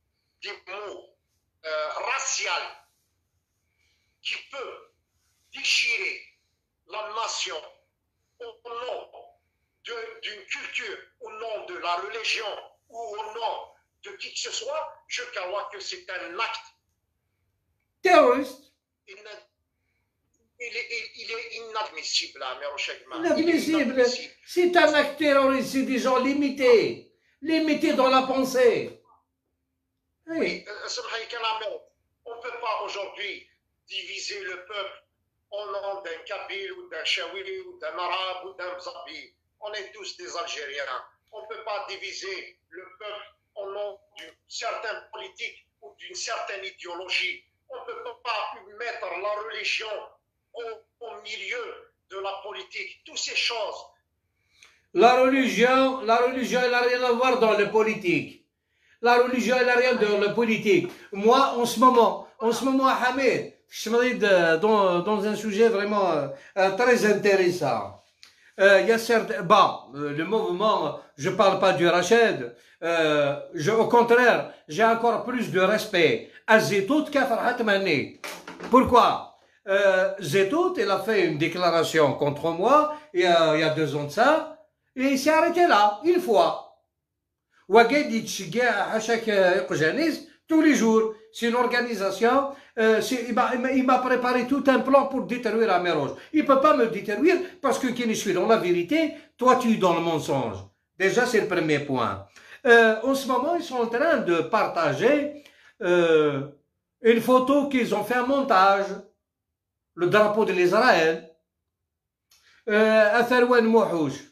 [SPEAKER 2] des mots euh, racial qui peut déchirer la nation au nom d'une culture, au nom de la religion ou au nom de qui que ce soit, je crois que c'est un acte
[SPEAKER 1] terroriste.
[SPEAKER 2] Il, est, il est inadmissible,
[SPEAKER 1] Inadmissible. C'est un acte terroriste, c'est des gens limités, limités dans la pensée.
[SPEAKER 2] Oui, euh, on ne peut pas aujourd'hui diviser le peuple au nom d'un Kabyle ou d'un Chaoui ou d'un Arabe ou d'un Zabi. On est tous des Algériens. On ne peut pas diviser le peuple au nom d'une certaine politique ou d'une certaine idéologie. On ne peut pas mettre la religion au, au milieu de la politique. Toutes ces choses.
[SPEAKER 1] La religion, la religion, elle n'a rien à voir dans la politique. La religion, elle n'a rien de la politique. Moi, en ce moment, en ce moment, Hamid, je suis dans, dans un sujet vraiment euh, très intéressant. Euh, il y a certes, euh, le mouvement, je parle pas du Rachid, euh, je, au contraire, j'ai encore plus de respect à Zetout qu'à Farhat Mani. Pourquoi? Euh, Zetout, il a fait une déclaration contre moi il y a, il y a deux ans de ça, et il s'est arrêté là, une fois. à chaque euh, tous les jours. C'est une organisation. Euh, il m'a préparé tout un plan pour détruire Améroge. Il ne peut pas me détruire parce que qui je suis dans la vérité, toi tu es dans le mensonge. Déjà, c'est le premier point. Euh, en ce moment, ils sont en train de partager euh, une photo qu'ils ont fait un montage, le drapeau de l'Israël. Euh, Atharwan Mohouch.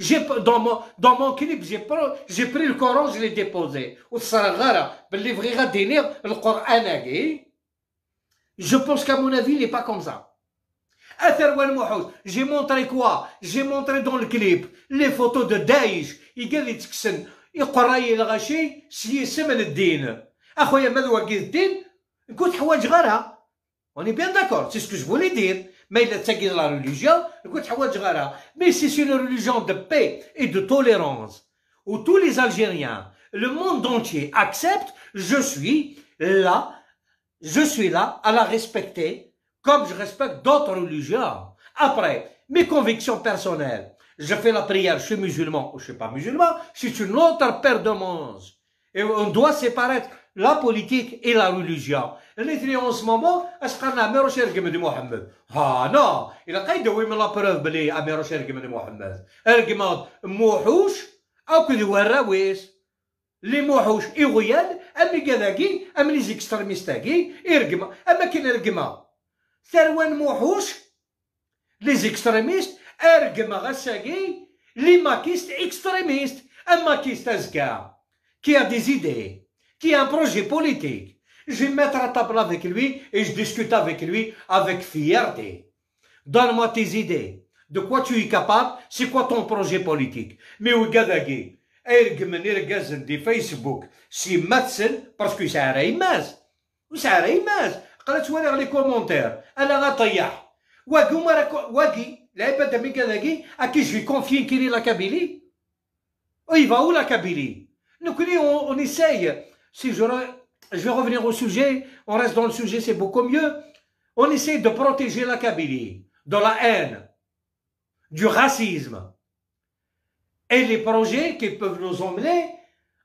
[SPEAKER 1] J'ai, dans mon, dans mon clip, j'ai, j'ai pris le Coran, je l'ai déposé. Je pense qu'à mon avis, il n'est pas comme ça. J'ai montré quoi J'ai montré dans le clip les photos de Daesh. يقال لي تكسن يقرا الغشي سي سمن الدين اخويا ماذا وقيت الدين نكون حوايج غيرها On est bien d'accord, c'est ce mais il a la religion, mais c'est une religion de paix et de tolérance, où tous les Algériens, le monde entier acceptent, je suis là, je suis là à la respecter, comme je respecte d'autres religions. Après, mes convictions personnelles, je fais la prière, je suis musulman ou je suis pas musulman, c'est une autre paire de manches. Et on doit séparer لا بوليتيك اي لا ريليجيون اللي اون سمومون اش قالنا امير شرق بن محمد ها نا قيد وي من لا بروف بلي امير شرق بن محمد ارقماض موحوش أو اكد وراويس لي موحوش ايغيال امي كذاكي ام لي زيكستريميستاكي يرقما اما كاين نرقما ثروان موحوش لي زيكستريميست ارقما غساكي لي ماكيست اكستريميست اما كيست ازكا كي ا ديزيدي qui a un projet politique. Je vais me mettre à table avec lui et je discute avec lui avec fierté. Donne-moi tes idées. De quoi tu es capable C'est quoi ton projet politique Mais où gadagi ارقم نرقزن دي فيسبوك سي ماتسن باسكو سعره يماز وسعره يماز قالت وري لي كومونتير انا غطيح واقي واقي العباد من كذاكي اكي جو كونفي كيري لا كابيلي Oh, il va où la Kabylie Nous, on, on essaye. Si je, vais revenir au sujet, on reste dans le sujet, c'est beaucoup mieux. On essaye de protéger la Kabylie de la haine, du racisme et les projets qui peuvent nous emmener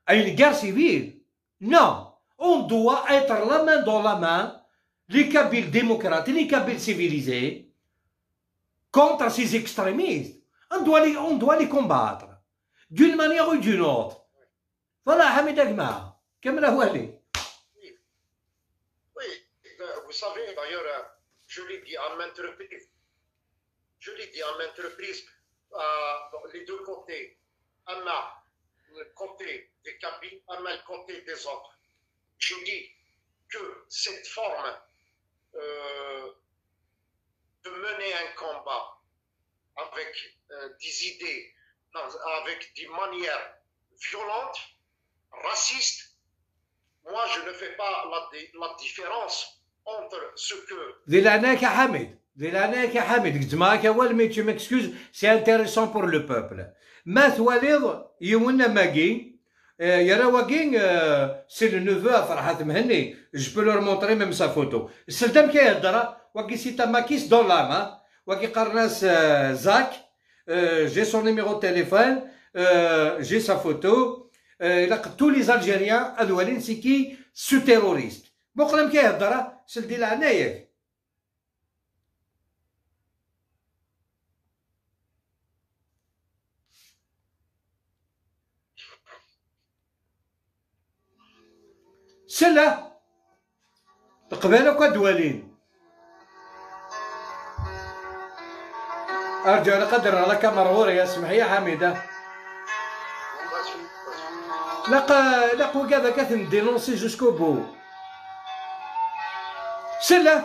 [SPEAKER 1] à une guerre civile. Non, on doit être la main dans la main, les Kabyles démocrates et les Kabyles civilisés, contre ces extrémistes. On doit les, on doit les combattre d'une manière ou d'une autre. Voilà, Hamid
[SPEAKER 2] Oui, vous savez, d'ailleurs, euh, je l'ai dit à maintes reprises, je l'ai dit à maintes reprises, euh, les deux côtés, Amma, le côté des Kabyles, Amma, le côté des autres. Je dis que cette forme euh, de mener un combat avec des idées avec des manières violentes, racistes, moi, je ne fais pas la, la différence entre ce que.
[SPEAKER 1] Ah, tu m'excuses, c'est intéressant pour le peuple. Euh, euh, c'est le neveu à Farhat Mhani. Je peux leur montrer même sa photo. C'est le qui est c'est un maquis dans l'âme. Hein. Euh, Zach, j'ai son numéro de téléphone, j'ai sa photo. آه، لقد tous لي Algériens الاولين سي كي سو تيروريست. بقلم كيهضر سلدي لعنايا سله تقبلوا كدوالين أرجع لقدر لك مرغوره يا سمحيه حميدة. لقى لقوا كذا كثم دينونسي جوسكو بو C'est là.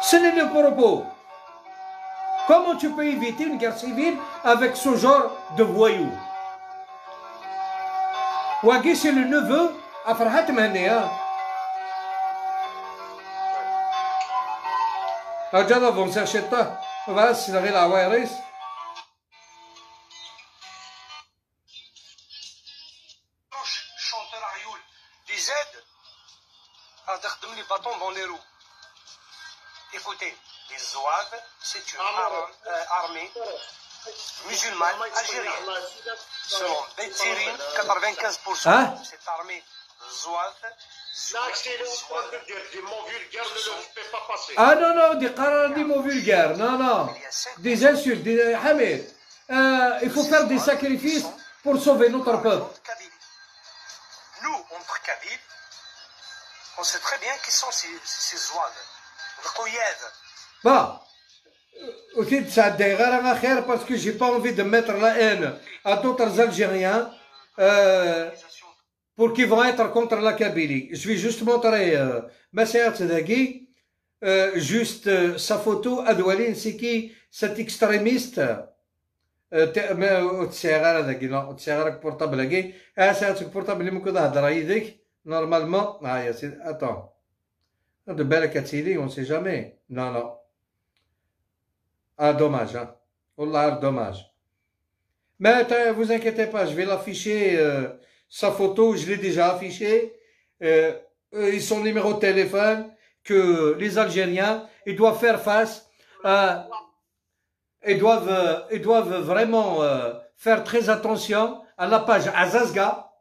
[SPEAKER 1] C'est le propos. Comment tu peux éviter une guerre civile avec ce genre de voyous Wagi, c'est le neveu à Farhat Mahnia. Regarde, on s'achète pas. بس لغي العوارس
[SPEAKER 2] Zouaves, c'est une euh, armée musulmane algérienne. Selon Betzirin, 95% hein? de cette armée Zouave
[SPEAKER 1] Ah non, non, des des mots vulgaires. Non, non. Des insultes, des Hamid. Euh, il faut faire des sacrifices pour sauver notre peuple.
[SPEAKER 2] Nous, entre Kabyles, on sait très bien qui sont ces, ces zouaves.
[SPEAKER 1] Bah, aussi, ça a parce que j'ai pas envie de mettre la haine à d'autres Algériens. Euh, pour qu'ils vont être contre la Kabylie. Je vais juste montrer euh, Masséat Sedagui, euh, juste euh, sa photo, Adoualine, c'est qui cet extrémiste تسيغ هذاك لا تسيغ بورطابل هكي اه ساعتك بورطابل اللي ممكن تهضر يديك نورمالمون ها يا سيدي اتون de بالك هتسيلي on sait jamais non non Ah, dommage, hein. Oh Wallah, dommage. Mais euh, vous inquiétez pas, je vais l'afficher. Euh, sa photo, je l'ai déjà affichée. Euh, euh, et son numéro de téléphone, que les Algériens, ils doivent faire face à... Ils doivent, euh, ils doivent vraiment euh, faire très attention à la page Azazga,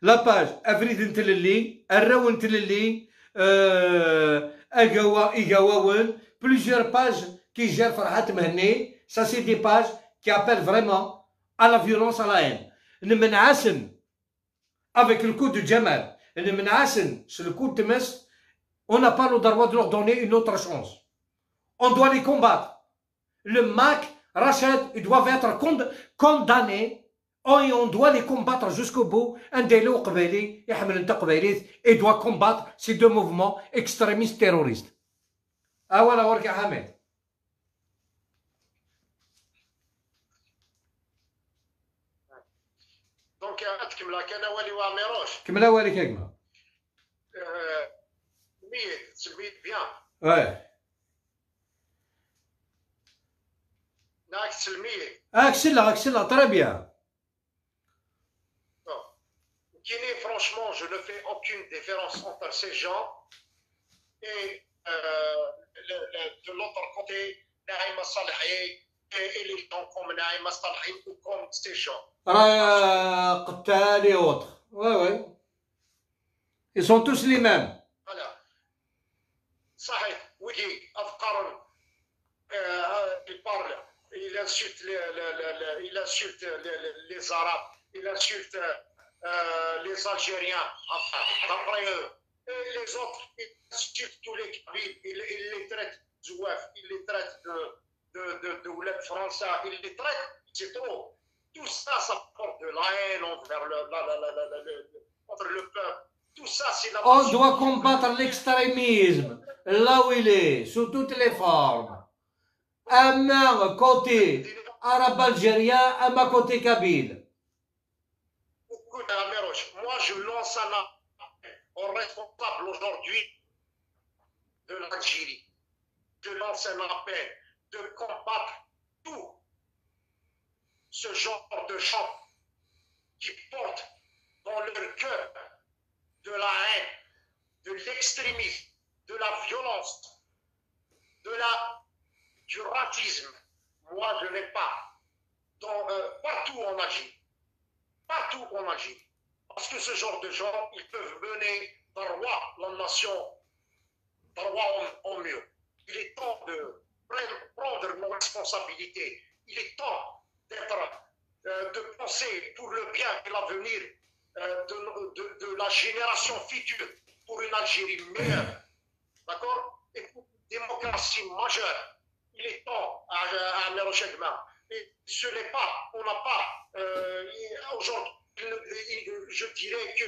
[SPEAKER 1] la page Afrid Intelili, Arraoun Telili, Agawa Igawawen, plusieurs pages qui gère Farhat Mehni, ça c'est des pages qui appellent vraiment à la violence, à la haine. Nemenassen, avec le coup de Jamal, Nemenassen, c'est le coup de Temes, on n'a pas le droit de leur donner une autre chance. On doit les combattre. Le MAC, Rachid, ils doivent être condamnés oh, et on doit les combattre jusqu'au bout. Et doit combattre ces deux mouvements extrémistes terroristes. Ah voilà, يا حميد.
[SPEAKER 2] دونك تكمل كان والي واميروش
[SPEAKER 1] كملا والي كيما.
[SPEAKER 2] سلميت سلميت بيان
[SPEAKER 1] Ouais.
[SPEAKER 2] ناك سلميت
[SPEAKER 1] اكسلها اكسلها très bien.
[SPEAKER 2] Bon. Guinée, franchement, je ne fais aucune différence entre ces gens et euh, le- le- de l'autre côté, Naïma Salahi Naïma Salahi ou comme ces gens.
[SPEAKER 1] راه قتال et autres. Ouais, ouais. Ils sont tous les mêmes.
[SPEAKER 2] Voilà. صحيح ويجي euh, euh, les Algériens, enfin, d'après eux. Et les autres, il insulte tous les Kabyles, il, il les traite de zouaf, il les traite de, de, de, de français, il les traite, c'est trop. Tout ça, ça porte de la haine envers le, la, la, la, le- peuple. Tout ça, c'est la
[SPEAKER 1] On doit combattre l'extrémisme là où il est, sous toutes les formes. Un côté arabe algérien, un côté kabyle.
[SPEAKER 2] Moi je lance un appel aux responsables aujourd'hui de l'Algérie. Je lance un appel de combattre tout ce genre de gens qui portent dans leur cœur de la haine, de l'extrémisme, de la violence, de la, du racisme. Moi, je n'ai pas. Dans, euh, partout en Algérie partout en Algérie. Parce que ce genre de gens, ils peuvent mener d'un roi la nation, d'un roi en mieux. Il est temps de prendre, nos responsabilités. Il est temps d'être, euh, de penser pour le bien et l'avenir euh, de, de- la génération future pour une Algérie meilleure. D'accord? Et pour une démocratie majeure. Il est temps à, à, à. Et ce n'est pas, on n'a pas, euh, aujourd'hui, je dirais que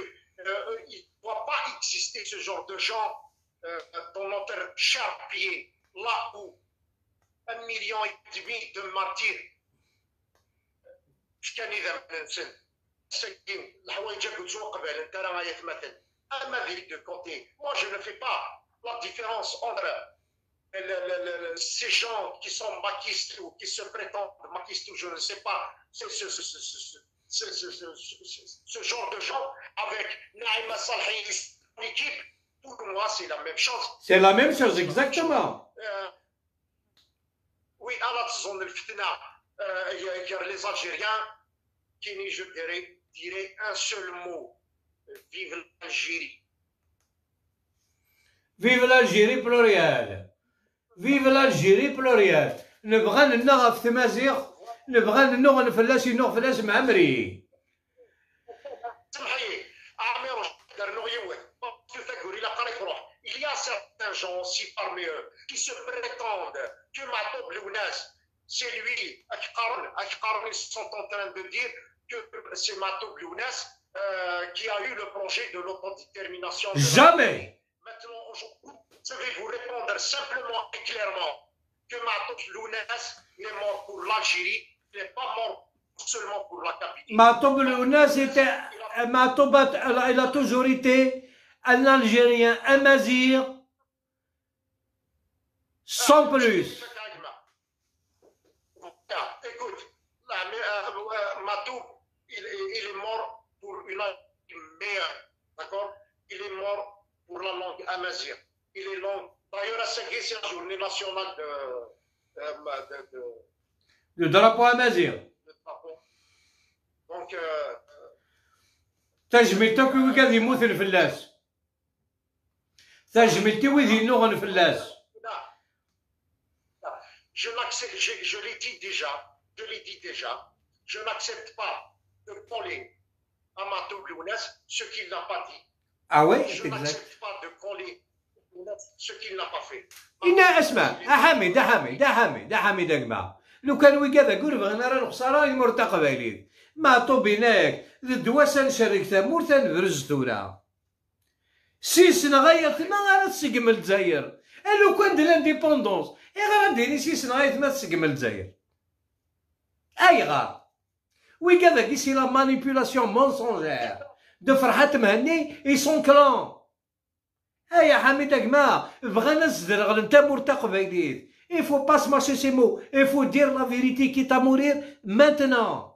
[SPEAKER 2] euh, il ne doit pas exister ce genre de gens dans notre cher pays, là où un million et demi de martyrs اش كان اذا من سن سكين الحوايج قلتو قبل انت راه ما يتمثل اما ذيك دو كوتي moi je ne fais pas la différence entre le- le- le- le- ces gens qui sont maquistes ou qui se prétendent maquistes ou je ne sais pas ce, ce, ce, ce, ce, ce- ce- ce- ce- ce- ce- ce genre de gens avec Naïma Salhi, son équipe, pour moi c'est la même chose.
[SPEAKER 1] C'est la même chose, exactement.
[SPEAKER 2] آه، وي أنا تظن الفتنة آه، هي هي لي زالجيريان كاينين جو ديري ديري ان سول مو فيف الجيري
[SPEAKER 1] Vive l'Algérie plurielle. Vive l'Algérie plurielle. نبغى ننغ في تمازيغ نبغى ننغ نفلاس ينغ فلاس معمري
[SPEAKER 2] certains gens aussi parmi eux qui se prétendent que Matoub Lounas c'est lui ils sont en train de dire que c'est Matoub Lounas euh, qui a eu le projet de l'autodétermination de
[SPEAKER 1] Jamais
[SPEAKER 2] Maintenant, aujourd'hui, je vais vous répondre simplement et clairement que Matoub Lounas est mort pour l'Algérie, il n'est pas mort seulement pour la capitale.
[SPEAKER 1] Matoub Lounas était Matoub il a toujours été un Algérien, un Mazir, sans plus.
[SPEAKER 2] Tiens, Écoute, la- euh, euh, Matoub, il, est- il est mort pour une langue meilleure, d'accord Il est mort pour la langue amazigh. Il est langue. D'ailleurs, à Senghis, c'est la journée nationale de, euh, de, de-
[SPEAKER 1] Le drapeau à Mazir.
[SPEAKER 2] le drapeau. Donc, euh,
[SPEAKER 1] تجملتك وي قاعد يموت الفلاس تجملتي ويد ينوغ الفلاس
[SPEAKER 2] Là, là, Je je, je l'ai dit déjà, je l'ai dit déjà, je n'accepte pas de coller à Matou Lounas ce qu'il n'a pas dit.
[SPEAKER 1] آه وي
[SPEAKER 2] Je n'accepte pas de coller ce qu'il n'a pas fait.
[SPEAKER 1] إنا اسمع يا حميد يا حميد يا جماعة لو كان ويقاذا قول بغينا راه الخسارة يمرتا قبايلي ما طوبيناك الدواسة نشارك ثمور تنبرز تورا سيسنا غاية ما غانا تسقم الجزائر لو كان دي لانديبوندونس اي غانا ديري سيسنا غاية ما تسقم الجزائر اي غار ويقاذا كي سي لا مانيبيولاسيون مونسونجير دو فرحات مهني اي سون كلون هيا حميد جماعة بغانا نزرغل انت مرتا قبايليت il faut pas se marcher ces mots il faut dire la vérité quitte à mourir maintenant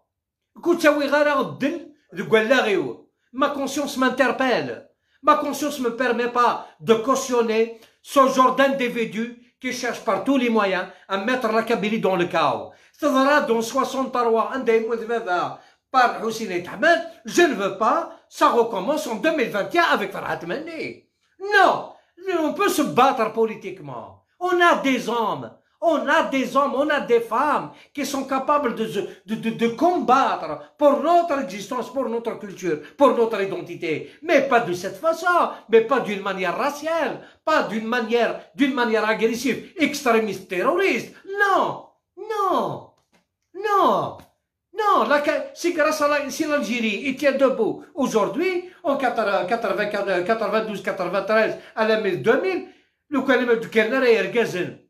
[SPEAKER 1] كنت تسوي غير الدل تقول لا غيو ma conscience m'interpelle ma conscience me permet pas de cautionner ce genre d'individus qui cherchent par tous les moyens à mettre la Kabylie dans le chaos. C'est-à-dire, dans 60 parois, par Hussein et Ahmed, je ne veux pas, ça recommence en 2021 avec Farhat Mandi. Non, on peut se battre politiquement. On a des hommes, on a des hommes, on a des femmes qui sont capables de, de, combattre pour notre existence, pour notre culture, pour notre identité. Mais pas de cette façon, mais pas d'une manière raciale, pas d'une manière, d'une manière agressive, extrémiste, terroriste. Non, non, non. Non, si grâce à la, si l'Algérie est tient debout aujourd'hui, en 94, 92, 93, à la 2000, le Kalimat du Kerner est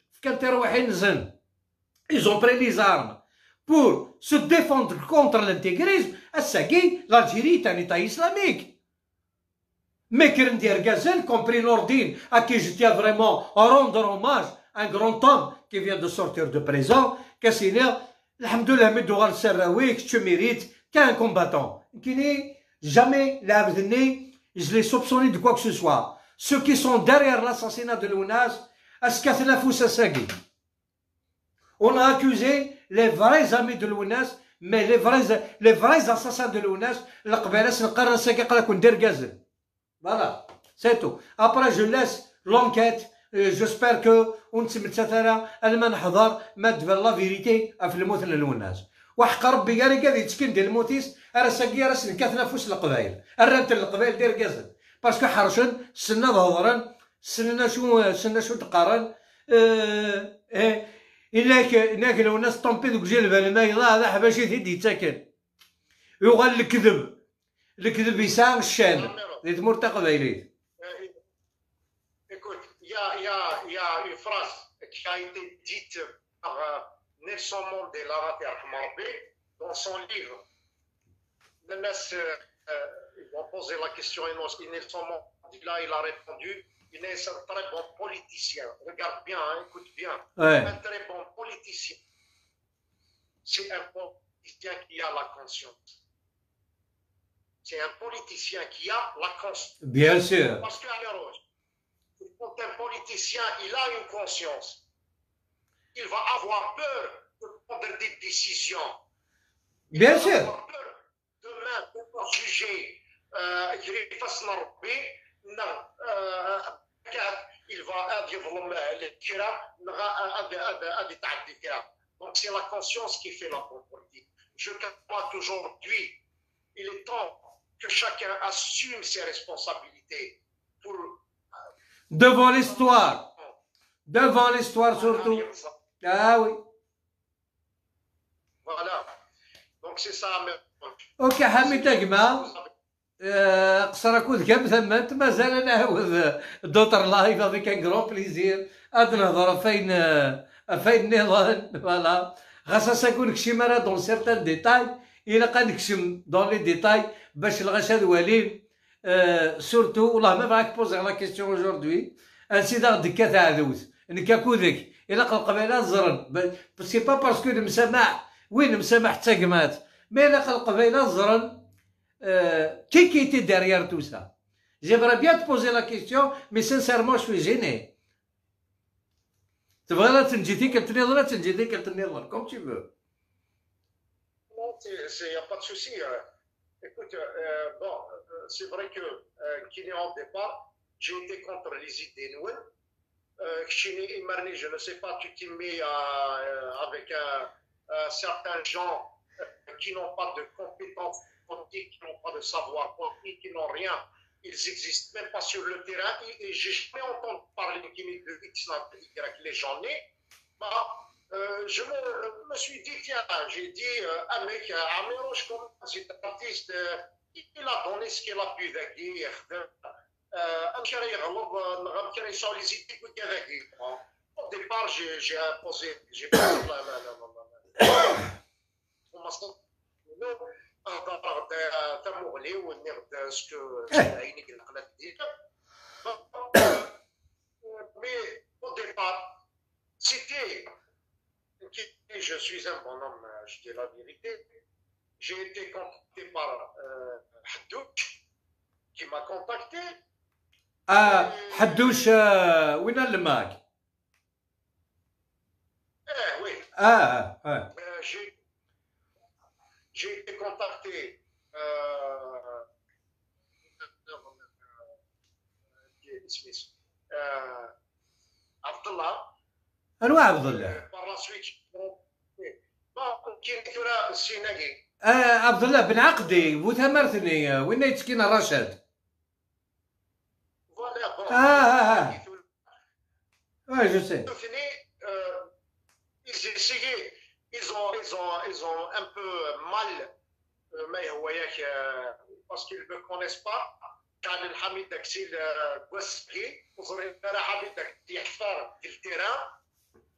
[SPEAKER 1] ils ont pris les armes pour se défendre contre l'intégrisme. L'Algérie est un État islamique. Mais Kirindir Gazel, compris l'ordine, à qui je tiens vraiment à rendre hommage, un grand homme qui vient de sortir de prison, Kassiner, l'hamdoulah, Medougal Serraoui, que tu mérites, qu'est un combattant. Qui n'est jamais l'avenir, je l'ai soupçonné de quoi que ce soit. Ceux qui sont derrière l'assassinat de Lounas, اسكثنا فوس ساقي اون اكوزي لي فري زامي دو لوناس مي لي فري لي فري اساسان دو لوناس القبيله سنقرا ساقي قال لك ندير غازل فوالا سي تو ابرا جو لاس لونكيت جوسبر كو اون تمتثرا ما نحضر ما دفا لا فيريتي في المثل لوناس وحق ربي قال لي قال يتسكن ديال الموتيس راه ساقي راه سنكثنا فوس القبائل الرد القبائل دير غازل باسكو حرشن سنا ظهورا سنة شو سنة شو تقارن؟ آه آه إنك إنك لو ناس طومبي دوك جلبان ما يضاع ذا باش يدي تاكل يغال الكذب. الكذب
[SPEAKER 2] يساغ الشام ذي تمر إكوت آه، يا يا يا فراس كشايتي ديت آه، نيلسون مونديلا غادي يرحم ربي دون سون ليفر الناس ils ont posé la نيلسون à Nelson Mandela, il il est un très bon politicien. Regarde bien, hein, écoute bien. Un très bon politicien. C'est un politicien qui a la conscience. C'est un politicien qui a la conscience.
[SPEAKER 1] Bien sûr.
[SPEAKER 2] Parce que alors, quand un politicien il a une conscience, il va avoir peur de prendre des décisions. Il
[SPEAKER 1] bien sûr.
[SPEAKER 2] Peur demain de juger. Euh, il fasse non. Euh, il va Donc c'est la conscience qui fait la politique. Je crois qu'aujourd'hui, il est temps que chacun assume ses responsabilités. Euh,
[SPEAKER 1] Devant l'histoire. Devant l'histoire surtout. Ah oui.
[SPEAKER 2] Voilà. Donc c'est ça.
[SPEAKER 1] Ok, Hamid Agma. قصر كود كم ثمت مازال نعاود دوتر لايف افيك ان كرون بليزير هاد نهضر فين آه، فين نظن فوالا. خاصها ساكون كشي مرة دون سيرتان ديتاي إلى قد نكشم دون لي ديتاي باش الغشاد ولين سورتو والله ما معاك بوزي لا كيستيون اجوردي انسيدا دكا تاع عذوز نكا كودك إلى قل قبيلة زرن سي با باسكو المسامح وين المسامح حتى قمات. مي إلى قل قبيلة زرن Euh, qui, était derrière tout ça? J'aimerais bien te poser la question, mais sincèrement, je suis gêné. Tu vas là, tu me dis qu'elle tenait là, tu me dis qu'elle tenait là, comme tu veux.
[SPEAKER 2] Non, il n'y a pas de souci. Euh. Écoute, euh, bon, c'est vrai que euh, qu'il est en départ, j'ai été contre les idées nouvelles. Euh, et Marni, je ne sais pas, tu t'y mets avec certains gens qui n'ont pas de compétences Portiers qui n'ont pas de savoir, portiers qui n'ont rien. Ils n'existent même pas sur le terrain. Et, et j'ai jamais entendu parler de X, Y, les gens nés. Bah, euh, je me, me, suis dit, tiens, j'ai dit, euh, un mec, Amirosh, comme cet artiste, euh, il a donné ce qu'il a pu d'acquis. Au départ, j'ai imposé, j'ai posé la, la, la, la, la, la, la, هضر غدا مغلي وني غدا سكو عيني قلقنا ديك mais au départ c'était je suis un bonhomme je dis la vérité j'ai été contacté par euh, Hadouk qui m'a contacté
[SPEAKER 1] اه حدوش آه، وين الماك
[SPEAKER 2] eh oui
[SPEAKER 1] اه اه
[SPEAKER 2] Euh, j'ai J'ai été contacté euh, euh, Abdullah.
[SPEAKER 1] انو عبد الله؟
[SPEAKER 2] برا سويت ما كاين كرا السيناقي.
[SPEAKER 1] آه عبد الله بن عقدي وثمرتني وين
[SPEAKER 2] يتسكن رشاد؟
[SPEAKER 1] آه آه آه. آه جو سي.
[SPEAKER 2] ils essayaient, ils ont, ils ont, ils ont un peu mal, euh, mais voyez parce qu'ils ne me connaissent pas. كان الحميد داك السي بوسكي وزرين انا حميد داك يحفر في التيران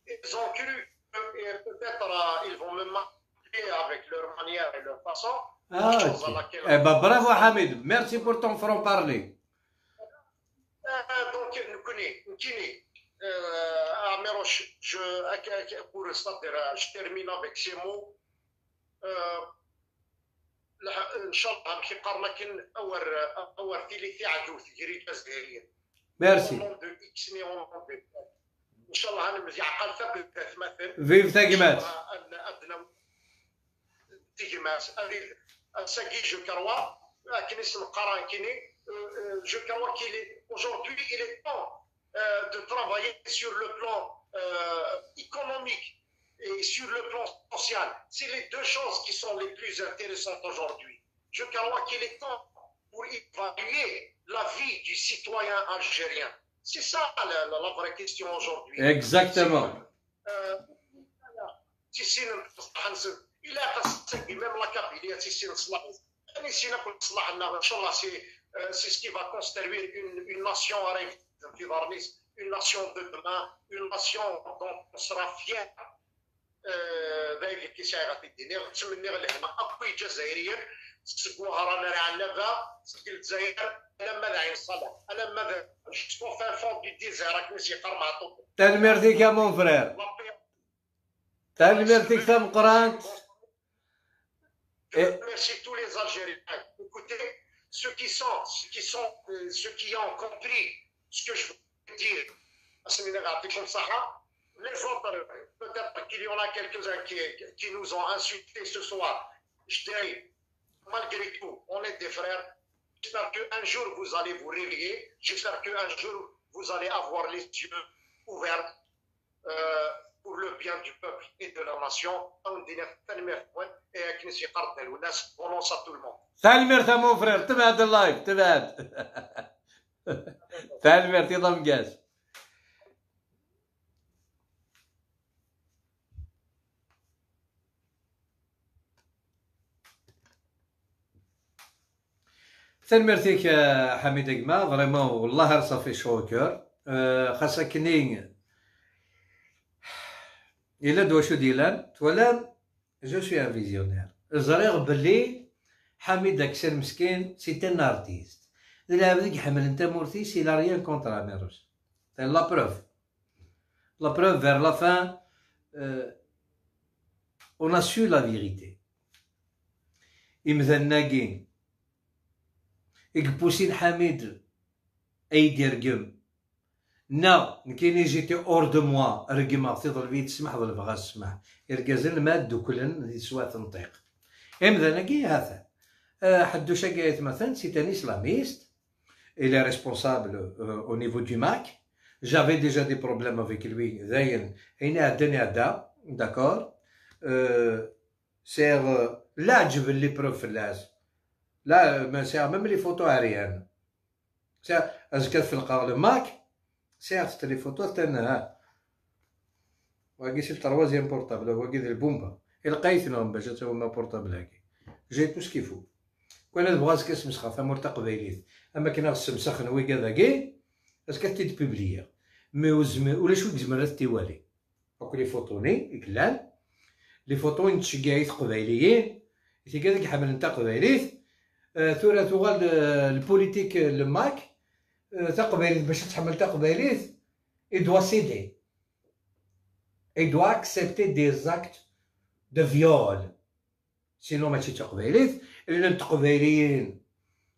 [SPEAKER 2] ils ont cru que euh, peut-être euh, ils vont me marquer avec leur manière et leur façon
[SPEAKER 1] اه
[SPEAKER 2] chose à laquelle
[SPEAKER 1] eh ben, bravo حميد ميرسي بور تون فرون بارلي
[SPEAKER 2] Euh, donc, nous connaissons, nous connaissons. Amero, je, pour je termine avec ces mots. ان شاء الله الحقار لكن اور اور ثلاثي عدو تجري الجزائريه
[SPEAKER 1] ميرسي
[SPEAKER 2] ان شاء الله أنا مزي عقل ثبت مثلا
[SPEAKER 1] فيف
[SPEAKER 2] ادنى اريد ساكي جو كروا لكن اسم كيني جو كروا كيلي الي طون de travailler sur le plan économique et sur le plan social. C'est les deux choses qui sont les plus intéressantes aujourd'hui. Je crois qu'il est temps pour évaluer la vie du citoyen algérien. C'est ça la, la, vraie question aujourd'hui. Exactement. C'est ce qui va construire une, nation à rêve يعني سينا كل تصلح لنا ان شاء الله سي سي سكي فا كونستروير اون اون ناسيون راهي في دارنيس اون ناسيون دو دومان اون ناسيون دون سرا فيان ذلك كي سايغا في الدنيا تمني غير الهنا اقوي جزائريا سقوها رانا راه عندنا سكي الجزائر انا ماذا عين صلاح انا ماذا شكون في الفون دي ديزير راك نسي قرمع طوب
[SPEAKER 1] تنمرتيك يا مون فرير تنمرتيك ثم قرانت Et-
[SPEAKER 2] Merci tous les Algériens. Écoutez, ceux qui sont, ceux qui sont, euh, ceux qui ont compris ce que je veux dire à ce minéral de Sahara, les autres, euh, peut-être qu'il y en a quelques-uns qui, qui, nous ont insultés ce soir. Je dirais, malgré tout, on est des frères. J'espère qu'un jour vous allez vous réveiller. J'espère qu'un jour vous allez avoir les yeux ouverts euh, pour le bien du peuple et de la nation. Et à Knesset Bon à tout le monde.
[SPEAKER 1] Salut, mon frère. live. تنمرت يضم قاس تنمرتيك يا حميد قما فريمون والله صافي شوكر خاصك كني الا دوا شو ديلان تولا جو سوي ان فيزيونير زريغ بلي حميد داكسير مسكين سيتي ان ارتيست د اللاعب أنت حمل سي لا ريان كونترا ميروس لا بروف لا بروف فير لا فان اون ا سو لا فيغيتي امثال ناكين يقبوسين حميد ايدي رقم نا نكيني جيتي اور دو موا رقما تضربي تسمح ظل بغا تسمح يرقزن ما دوكلن سوا تنطيق امثال ناكين هذا حدو شاكاية مثلا سيتاني اسلاميست Il est responsable euh, au niveau du MAC. J'avais déjà des problèmes avec lui. Il a d'accord euh, C'est euh, là je veux les preuves Là, c'est même les photos aériennes. C'est le MAC. C'est les photos. C'est le troisième portable. C'est le bomba. Il a باش تسوي بورتابل هكي جاي تو سكيفو كون بغا كتمسخ فمور تقبايليت أما كي نغسل مسخن وي كذاكي اش كتي ببليا مي وزمي ولا شو تزمر تيوالي هاك لي فوطوني كلال لي فوطون تشجعي تقبايليين تي كذاك حمل نتا قبايليت آه، ثورة تغال آه، البوليتيك آه، الماك تقبايليت باش تحمل تقبايليت اي دوا سيدي اي دوا اكسبتي دي زاكت دو فيول سينو ماشي تقبايليت لأن التقبايليين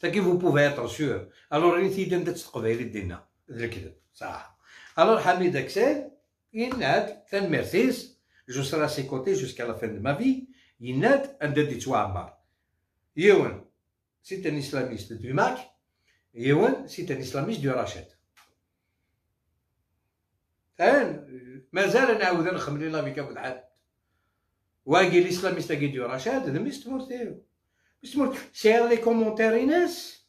[SPEAKER 1] تاكي فو بوفي اتر سور الوغ راني تيدا نتا تقبايلي دينا الكذب صح الوغ حميد اكسل يناد ثان ميرسيس جو سرا سي كوتي جوسكا لا فين دو ما في يناد اندا دي توعمر يون سي ان اسلاميست دو ماك يون سي ان اسلاميست دو راشد ثان مازال نعاود نخملي لا بك ابو حد واقي الاسلاميست كي دو رشاد هذا مستمر تاعو مستمر سير لي كومونتير ايناس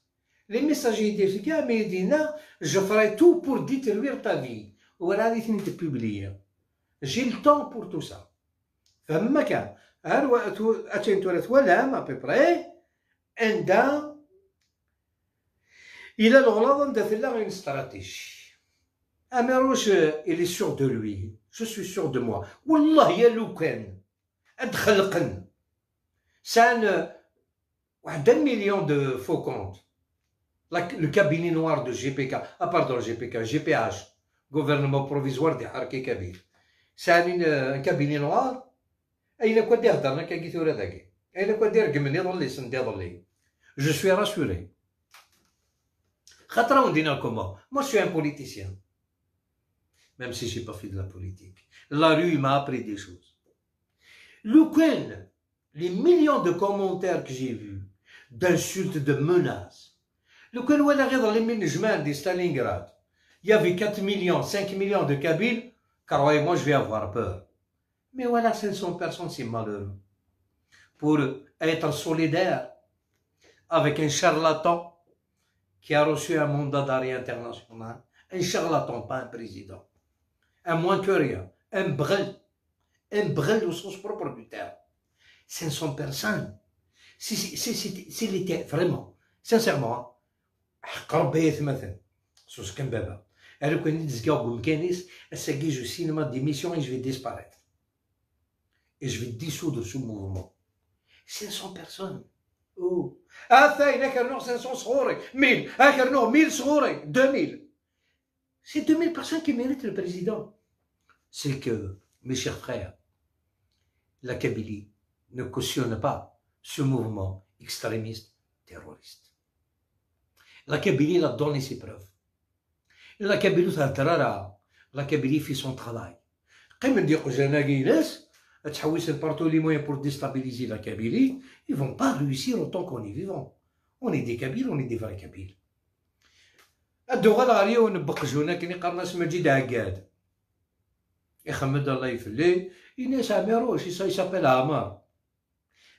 [SPEAKER 1] لي ميساج يدير كاع ما يدينا جو فري تو بور ديتروير تا في وراه غادي ثني تبوبليا جي لو بور تو سا فما كان هل اتين تولت ولا ما بيبري عند الى الغلاظ عند ثلا غير استراتيجي اما روش الي سور دو لوي جو سوي سور دو موا والله يا لو كان ادخلقن سان d'un million de faux comptes. Le cabinet noir de GPK, ah pardon, GPK, GPH, gouvernement provisoire des Harki Kabir. C'est un euh, cabinet noir. Il a quoi dire dans la Il a quoi dire que Je suis rassuré. Moi, je suis un politicien. Même si je n'ai pas fait de la politique. La rue m'a appris des choses. Lequel, les millions de commentaires que j'ai vus, d'insultes, de menaces, management de Stalingrad, il y avait 4 millions, 5 millions de Kabyles, croyez-moi, je vais avoir peur. Mais voilà, 500 personnes, c'est malheureux. Pour être solidaire avec un charlatan qui a reçu un mandat d'arrêt international, un charlatan, pas un président, un moins que rien, un brel, un brin au sens propre du terme. 500 personnes C'est l'été, vraiment. Sincèrement. قربيت مثلا سوس كان بابا انا كان نتزكاو بمكانيس اساكي جو سينما دي ميسيون اي جو في ديسباريت اي جو في ديسودر سو موفمون 500 بيرسون او اه ثاين هاكا نوع 500 صغوري 1000 هاكا نوع 1000 صغوري 2000 سي 2000 personnes qui méritent le président c'est que mes chers frères la Kabylie ne cautionne pas ce mouvement extrémiste terroriste. La Kabylie l'a donné ses preuves. La Kabylie la Kabylie fait son travail. قيم نديقو جناقي ناس تحوس partout les moyens pour déstabiliser la Kabylie, ils vont pas réussir autant qu'on est vivant. On est des Kabyles, on est des vrais Kabyles. الدغال غالية ونبقجونا كني قرناس مجيد عقاد يخمد الله يفلي إناس عميروش يسابيل عمار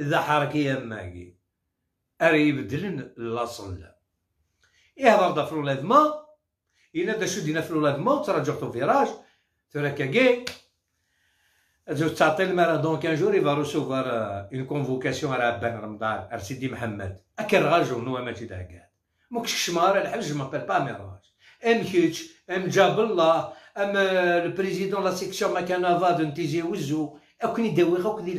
[SPEAKER 1] ذا حركية ماكي أري يبدلن الأصل يهضر دا في الولادمون إلا دا شو دينا في الولادمون تراجعتو فيراج ترى كاكي جو تعطي المرا دون كان جور يفا روسوفار اون كونفوكاسيون على بان رمضان على سيدي محمد. اكن راجل نو ماشي دا كاع موكش شمار الحج مابيل با ميراج أم كيتش أم جاب الله أم لو بريزيدون لا سيكسيون ما كان فاد تيزي وزو أو يداوي غوك دي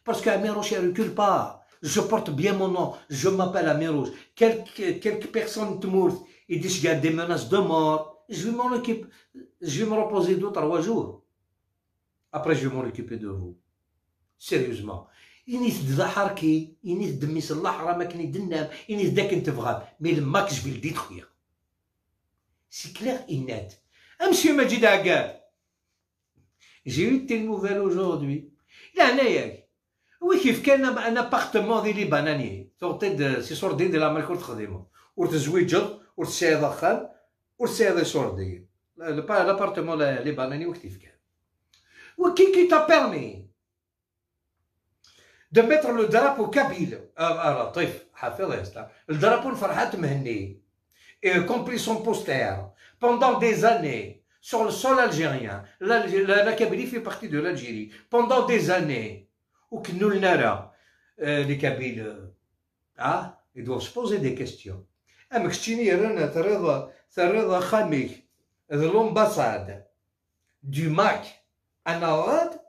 [SPEAKER 1] الحبس باسكو اميروش ريكول با جو بورت بيان مون نون جو مابيل اميروش كالك كالك بيرسون تموت يديش كاع دي مناس دو مور جو مون اوكيب جو مي روبوزي دو تروا جور ابري جو مون اوكيبي دو فو سيريوزمون إني تدضى حركي إني تدمي صلاح راه ما كني دنام إني داك نتبغى مي لماكش بلديت خويا سي كلير إنات أمسيو مجيد عقاد J'ai eu tes nouvelles aujourd'hui. لا انا ياك وي كيف كان ان ابارتمون ديالي بناني تعطي سي صور ديال لا مالك تخدمو وتزويجد وتساعد خال وتساعد صور ديال لابارتمون لي بناني وكيف كان وكي كي تا بيرمي دو ميتر لو درابو كابيل لطيف حافظ يا الدرابو فرحات مهني كومبري سون بوستير بوندون دي زاني sur le sol algérien. La, la, la Kabylie fait partie de l'Algérie. Pendant des années, ou que nul لي les Kabyles. Ah, سبوزي دي se ام كشتيني أما كنتيني رانا ترضى ترضى خاميك لومباساد دو ماك أنا غاد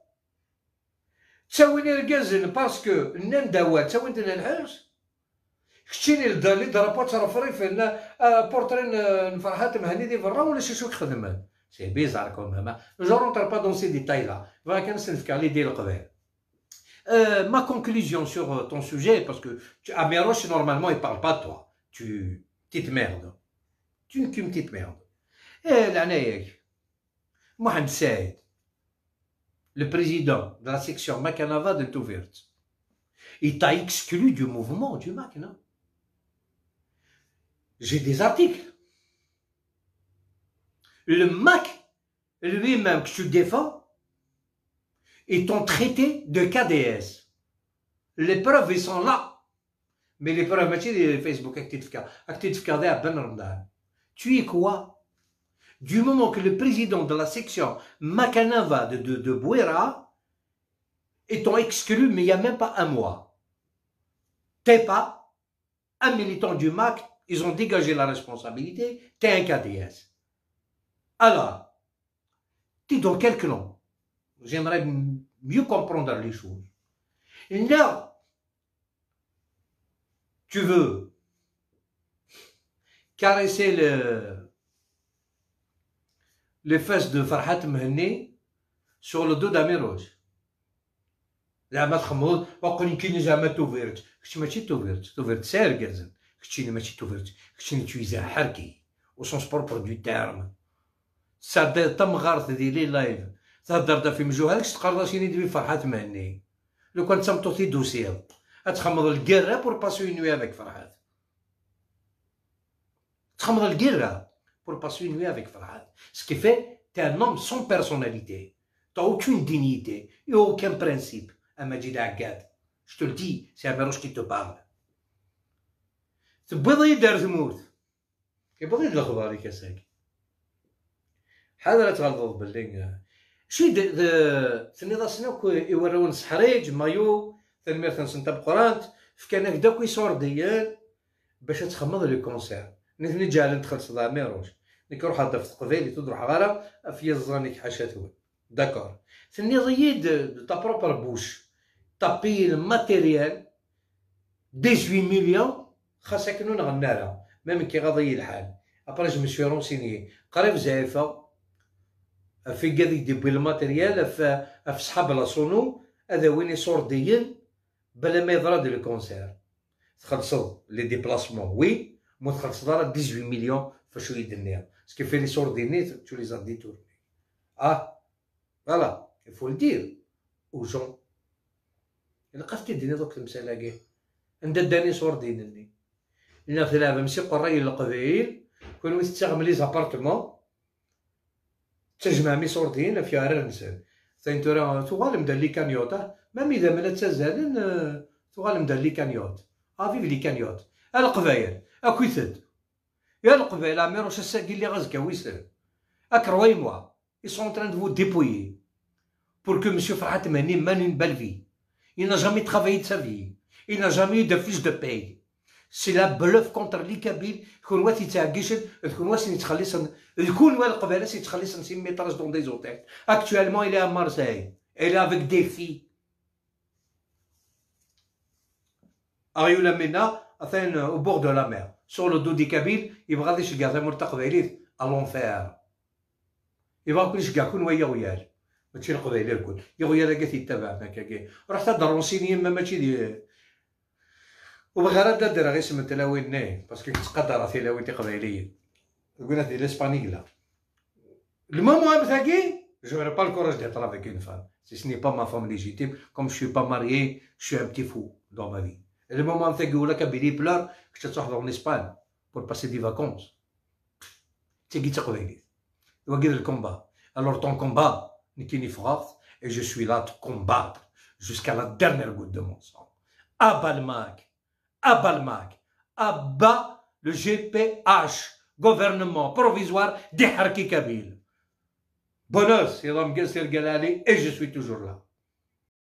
[SPEAKER 1] تساويني الكازن باسكو النندوات تساويني الحرس. كشتيني لدالي درابو ترفري في آه، بورترين آه، نفرحات مهني دي الرا ولا شي شوك خدمه سي بيزار كوم هما جو رونتر با دون سي ديتاي لا فكنسنفك لي دي القبيل Euh, ma conclusion sur euh, ton sujet, parce que tu, Améroche, normalement, il ne parle pas de toi. Tu, petite merde. Tu es une petite merde. Et l'année, Mohamed Saïd, le président de la section Macanava de Touvert, il t'a exclu du mouvement du Mac, non? J'ai des articles le Mac lui-même que tu défends est ton traité de KDS. Les preuves, ils sont là. Mais les preuves, c'est Facebook ben Tu es quoi? Du moment que le président de la section Makanava de, de, de Bouera est exclu, mais il n'y a même pas un mois. T'es pas un militant du MAC, ils ont dégagé la responsabilité, t'es un KDS. Alors, tu es dans quel clan J'aimerais mieux comprendre les choses. Là, tu veux caresser le, les fesses de Farhat Mehni sur le dos d'Amirouj. زعما تخمض وقولي كاين زعما توفيرت كنتي ماشي توفيرت توفيرت ساير كازن كنتي ماشي توفيرت كنتي تويزا حركي او سونس بروبر دو تيرم ساد تم غارت ديالي لايف تهضر دا في مجوهلكش تقرضاشيني دبي فرحات مهني. لو كان تمطوطي دوسيل تخمض الكرة بور باسو ينوي هذاك فرحات تخمض الكرة بور باسو ينوي هذاك فرحات سكيفي تي ان هوم سون بيرسوناليتي t'as aucune dignité. Et aucun principe. À Majid Aggad. سي te le dis, c'est Aberouche qui te parle. يدار تموت كيبغي يد الخضار كاساك حاضر تغلظ باللي شي ثني ضاسنا يوراون سحريج مايو تنمير تنسنتا بقرانت فكان هكدا يصور ديال باش تخمض لي كونسير. نثني جال ندخل صدا ميروش نيك روح في قبيلي تروح غارة في الزانيك حاشا داكور. ثني ضيد تا بروبر بوش تابي الماتيريال 18 مليون خاصك كنو نغنارها ميم كي غاضي الحال. ابري جو مسوي رونسيني قريب زايفه في قاعد يدير الماتيريال في صحاب لاصونو هذا وين يصور ديال بلا ما يضرب لي كونسير تخلصوا لي ديبلاسمون وي مو تخلص راه 18 مليون فاش يدنيها باسكو في لي صور ديني تو لي زاد ديتورني آه فوالا يفو الدير أو جون إلا قفتي ديني دوك المسألة. كاع عند داني صور دينني لنا في لعبه ماشي قراي القبيل كون تستغمل لي زابارتمون تجمع ميسوردين في عرر نسان ثاني ترى تغالم لي كانيوت مام اذا ملا تزالن تغالم دار لي كانيوت افيف لي كانيوت القبايل اكويثد يا القبيلة مي روش الساقي اللي غزكا ويسر ils sont en train de vous dépouiller. Pour que monsieur Farhat Mani mène une belle vie. Il n'a jamais travaillé de sa vie. Il n'a سي لا بلوف كونتر لي كابيل كون تيتعكيشن كون واش يتخلصن. الكون والقبالة سيتخلصن سي ميطراج دون دي زوتيل. اكتوالمون إلى مارساي إلى افيك دي في اريولا مينا اثين أو بور دو لا مير سور لو دو دي كابيل يبغى غادي يشقى مرتقب عليه الونفير يبغى كل يشقى كون ويا ويال ماشي القبيله الكل يا ويال كاع تيتبعنا كاع رحت هاد ما ماشي دي وبغير هذا دير غير اسم تلاوين ناي باسكو كتقدر تلاوين قبايليه قلنا دي لاسبانيكلا المهم ثاكي Je n'aurais pas le courage d'être avec une femme. Si ce n'est pas ma femme légitime, comme je ne suis pas marié, je suis un petit fou dans ma vie. Et le moment où la Kabylie pleure, je te sors en Espagne pour passer des vacances. C'est qui tu le combat. Alors ton combat n'est qu'une phrase, et je suis là de combattre jusqu'à la dernière goutte de mon sang. Abalmak, Abalmak, abat le GPH, gouvernement provisoire des Harki Kabyles. Bonheur, c'est Ram Galali, et je suis toujours là.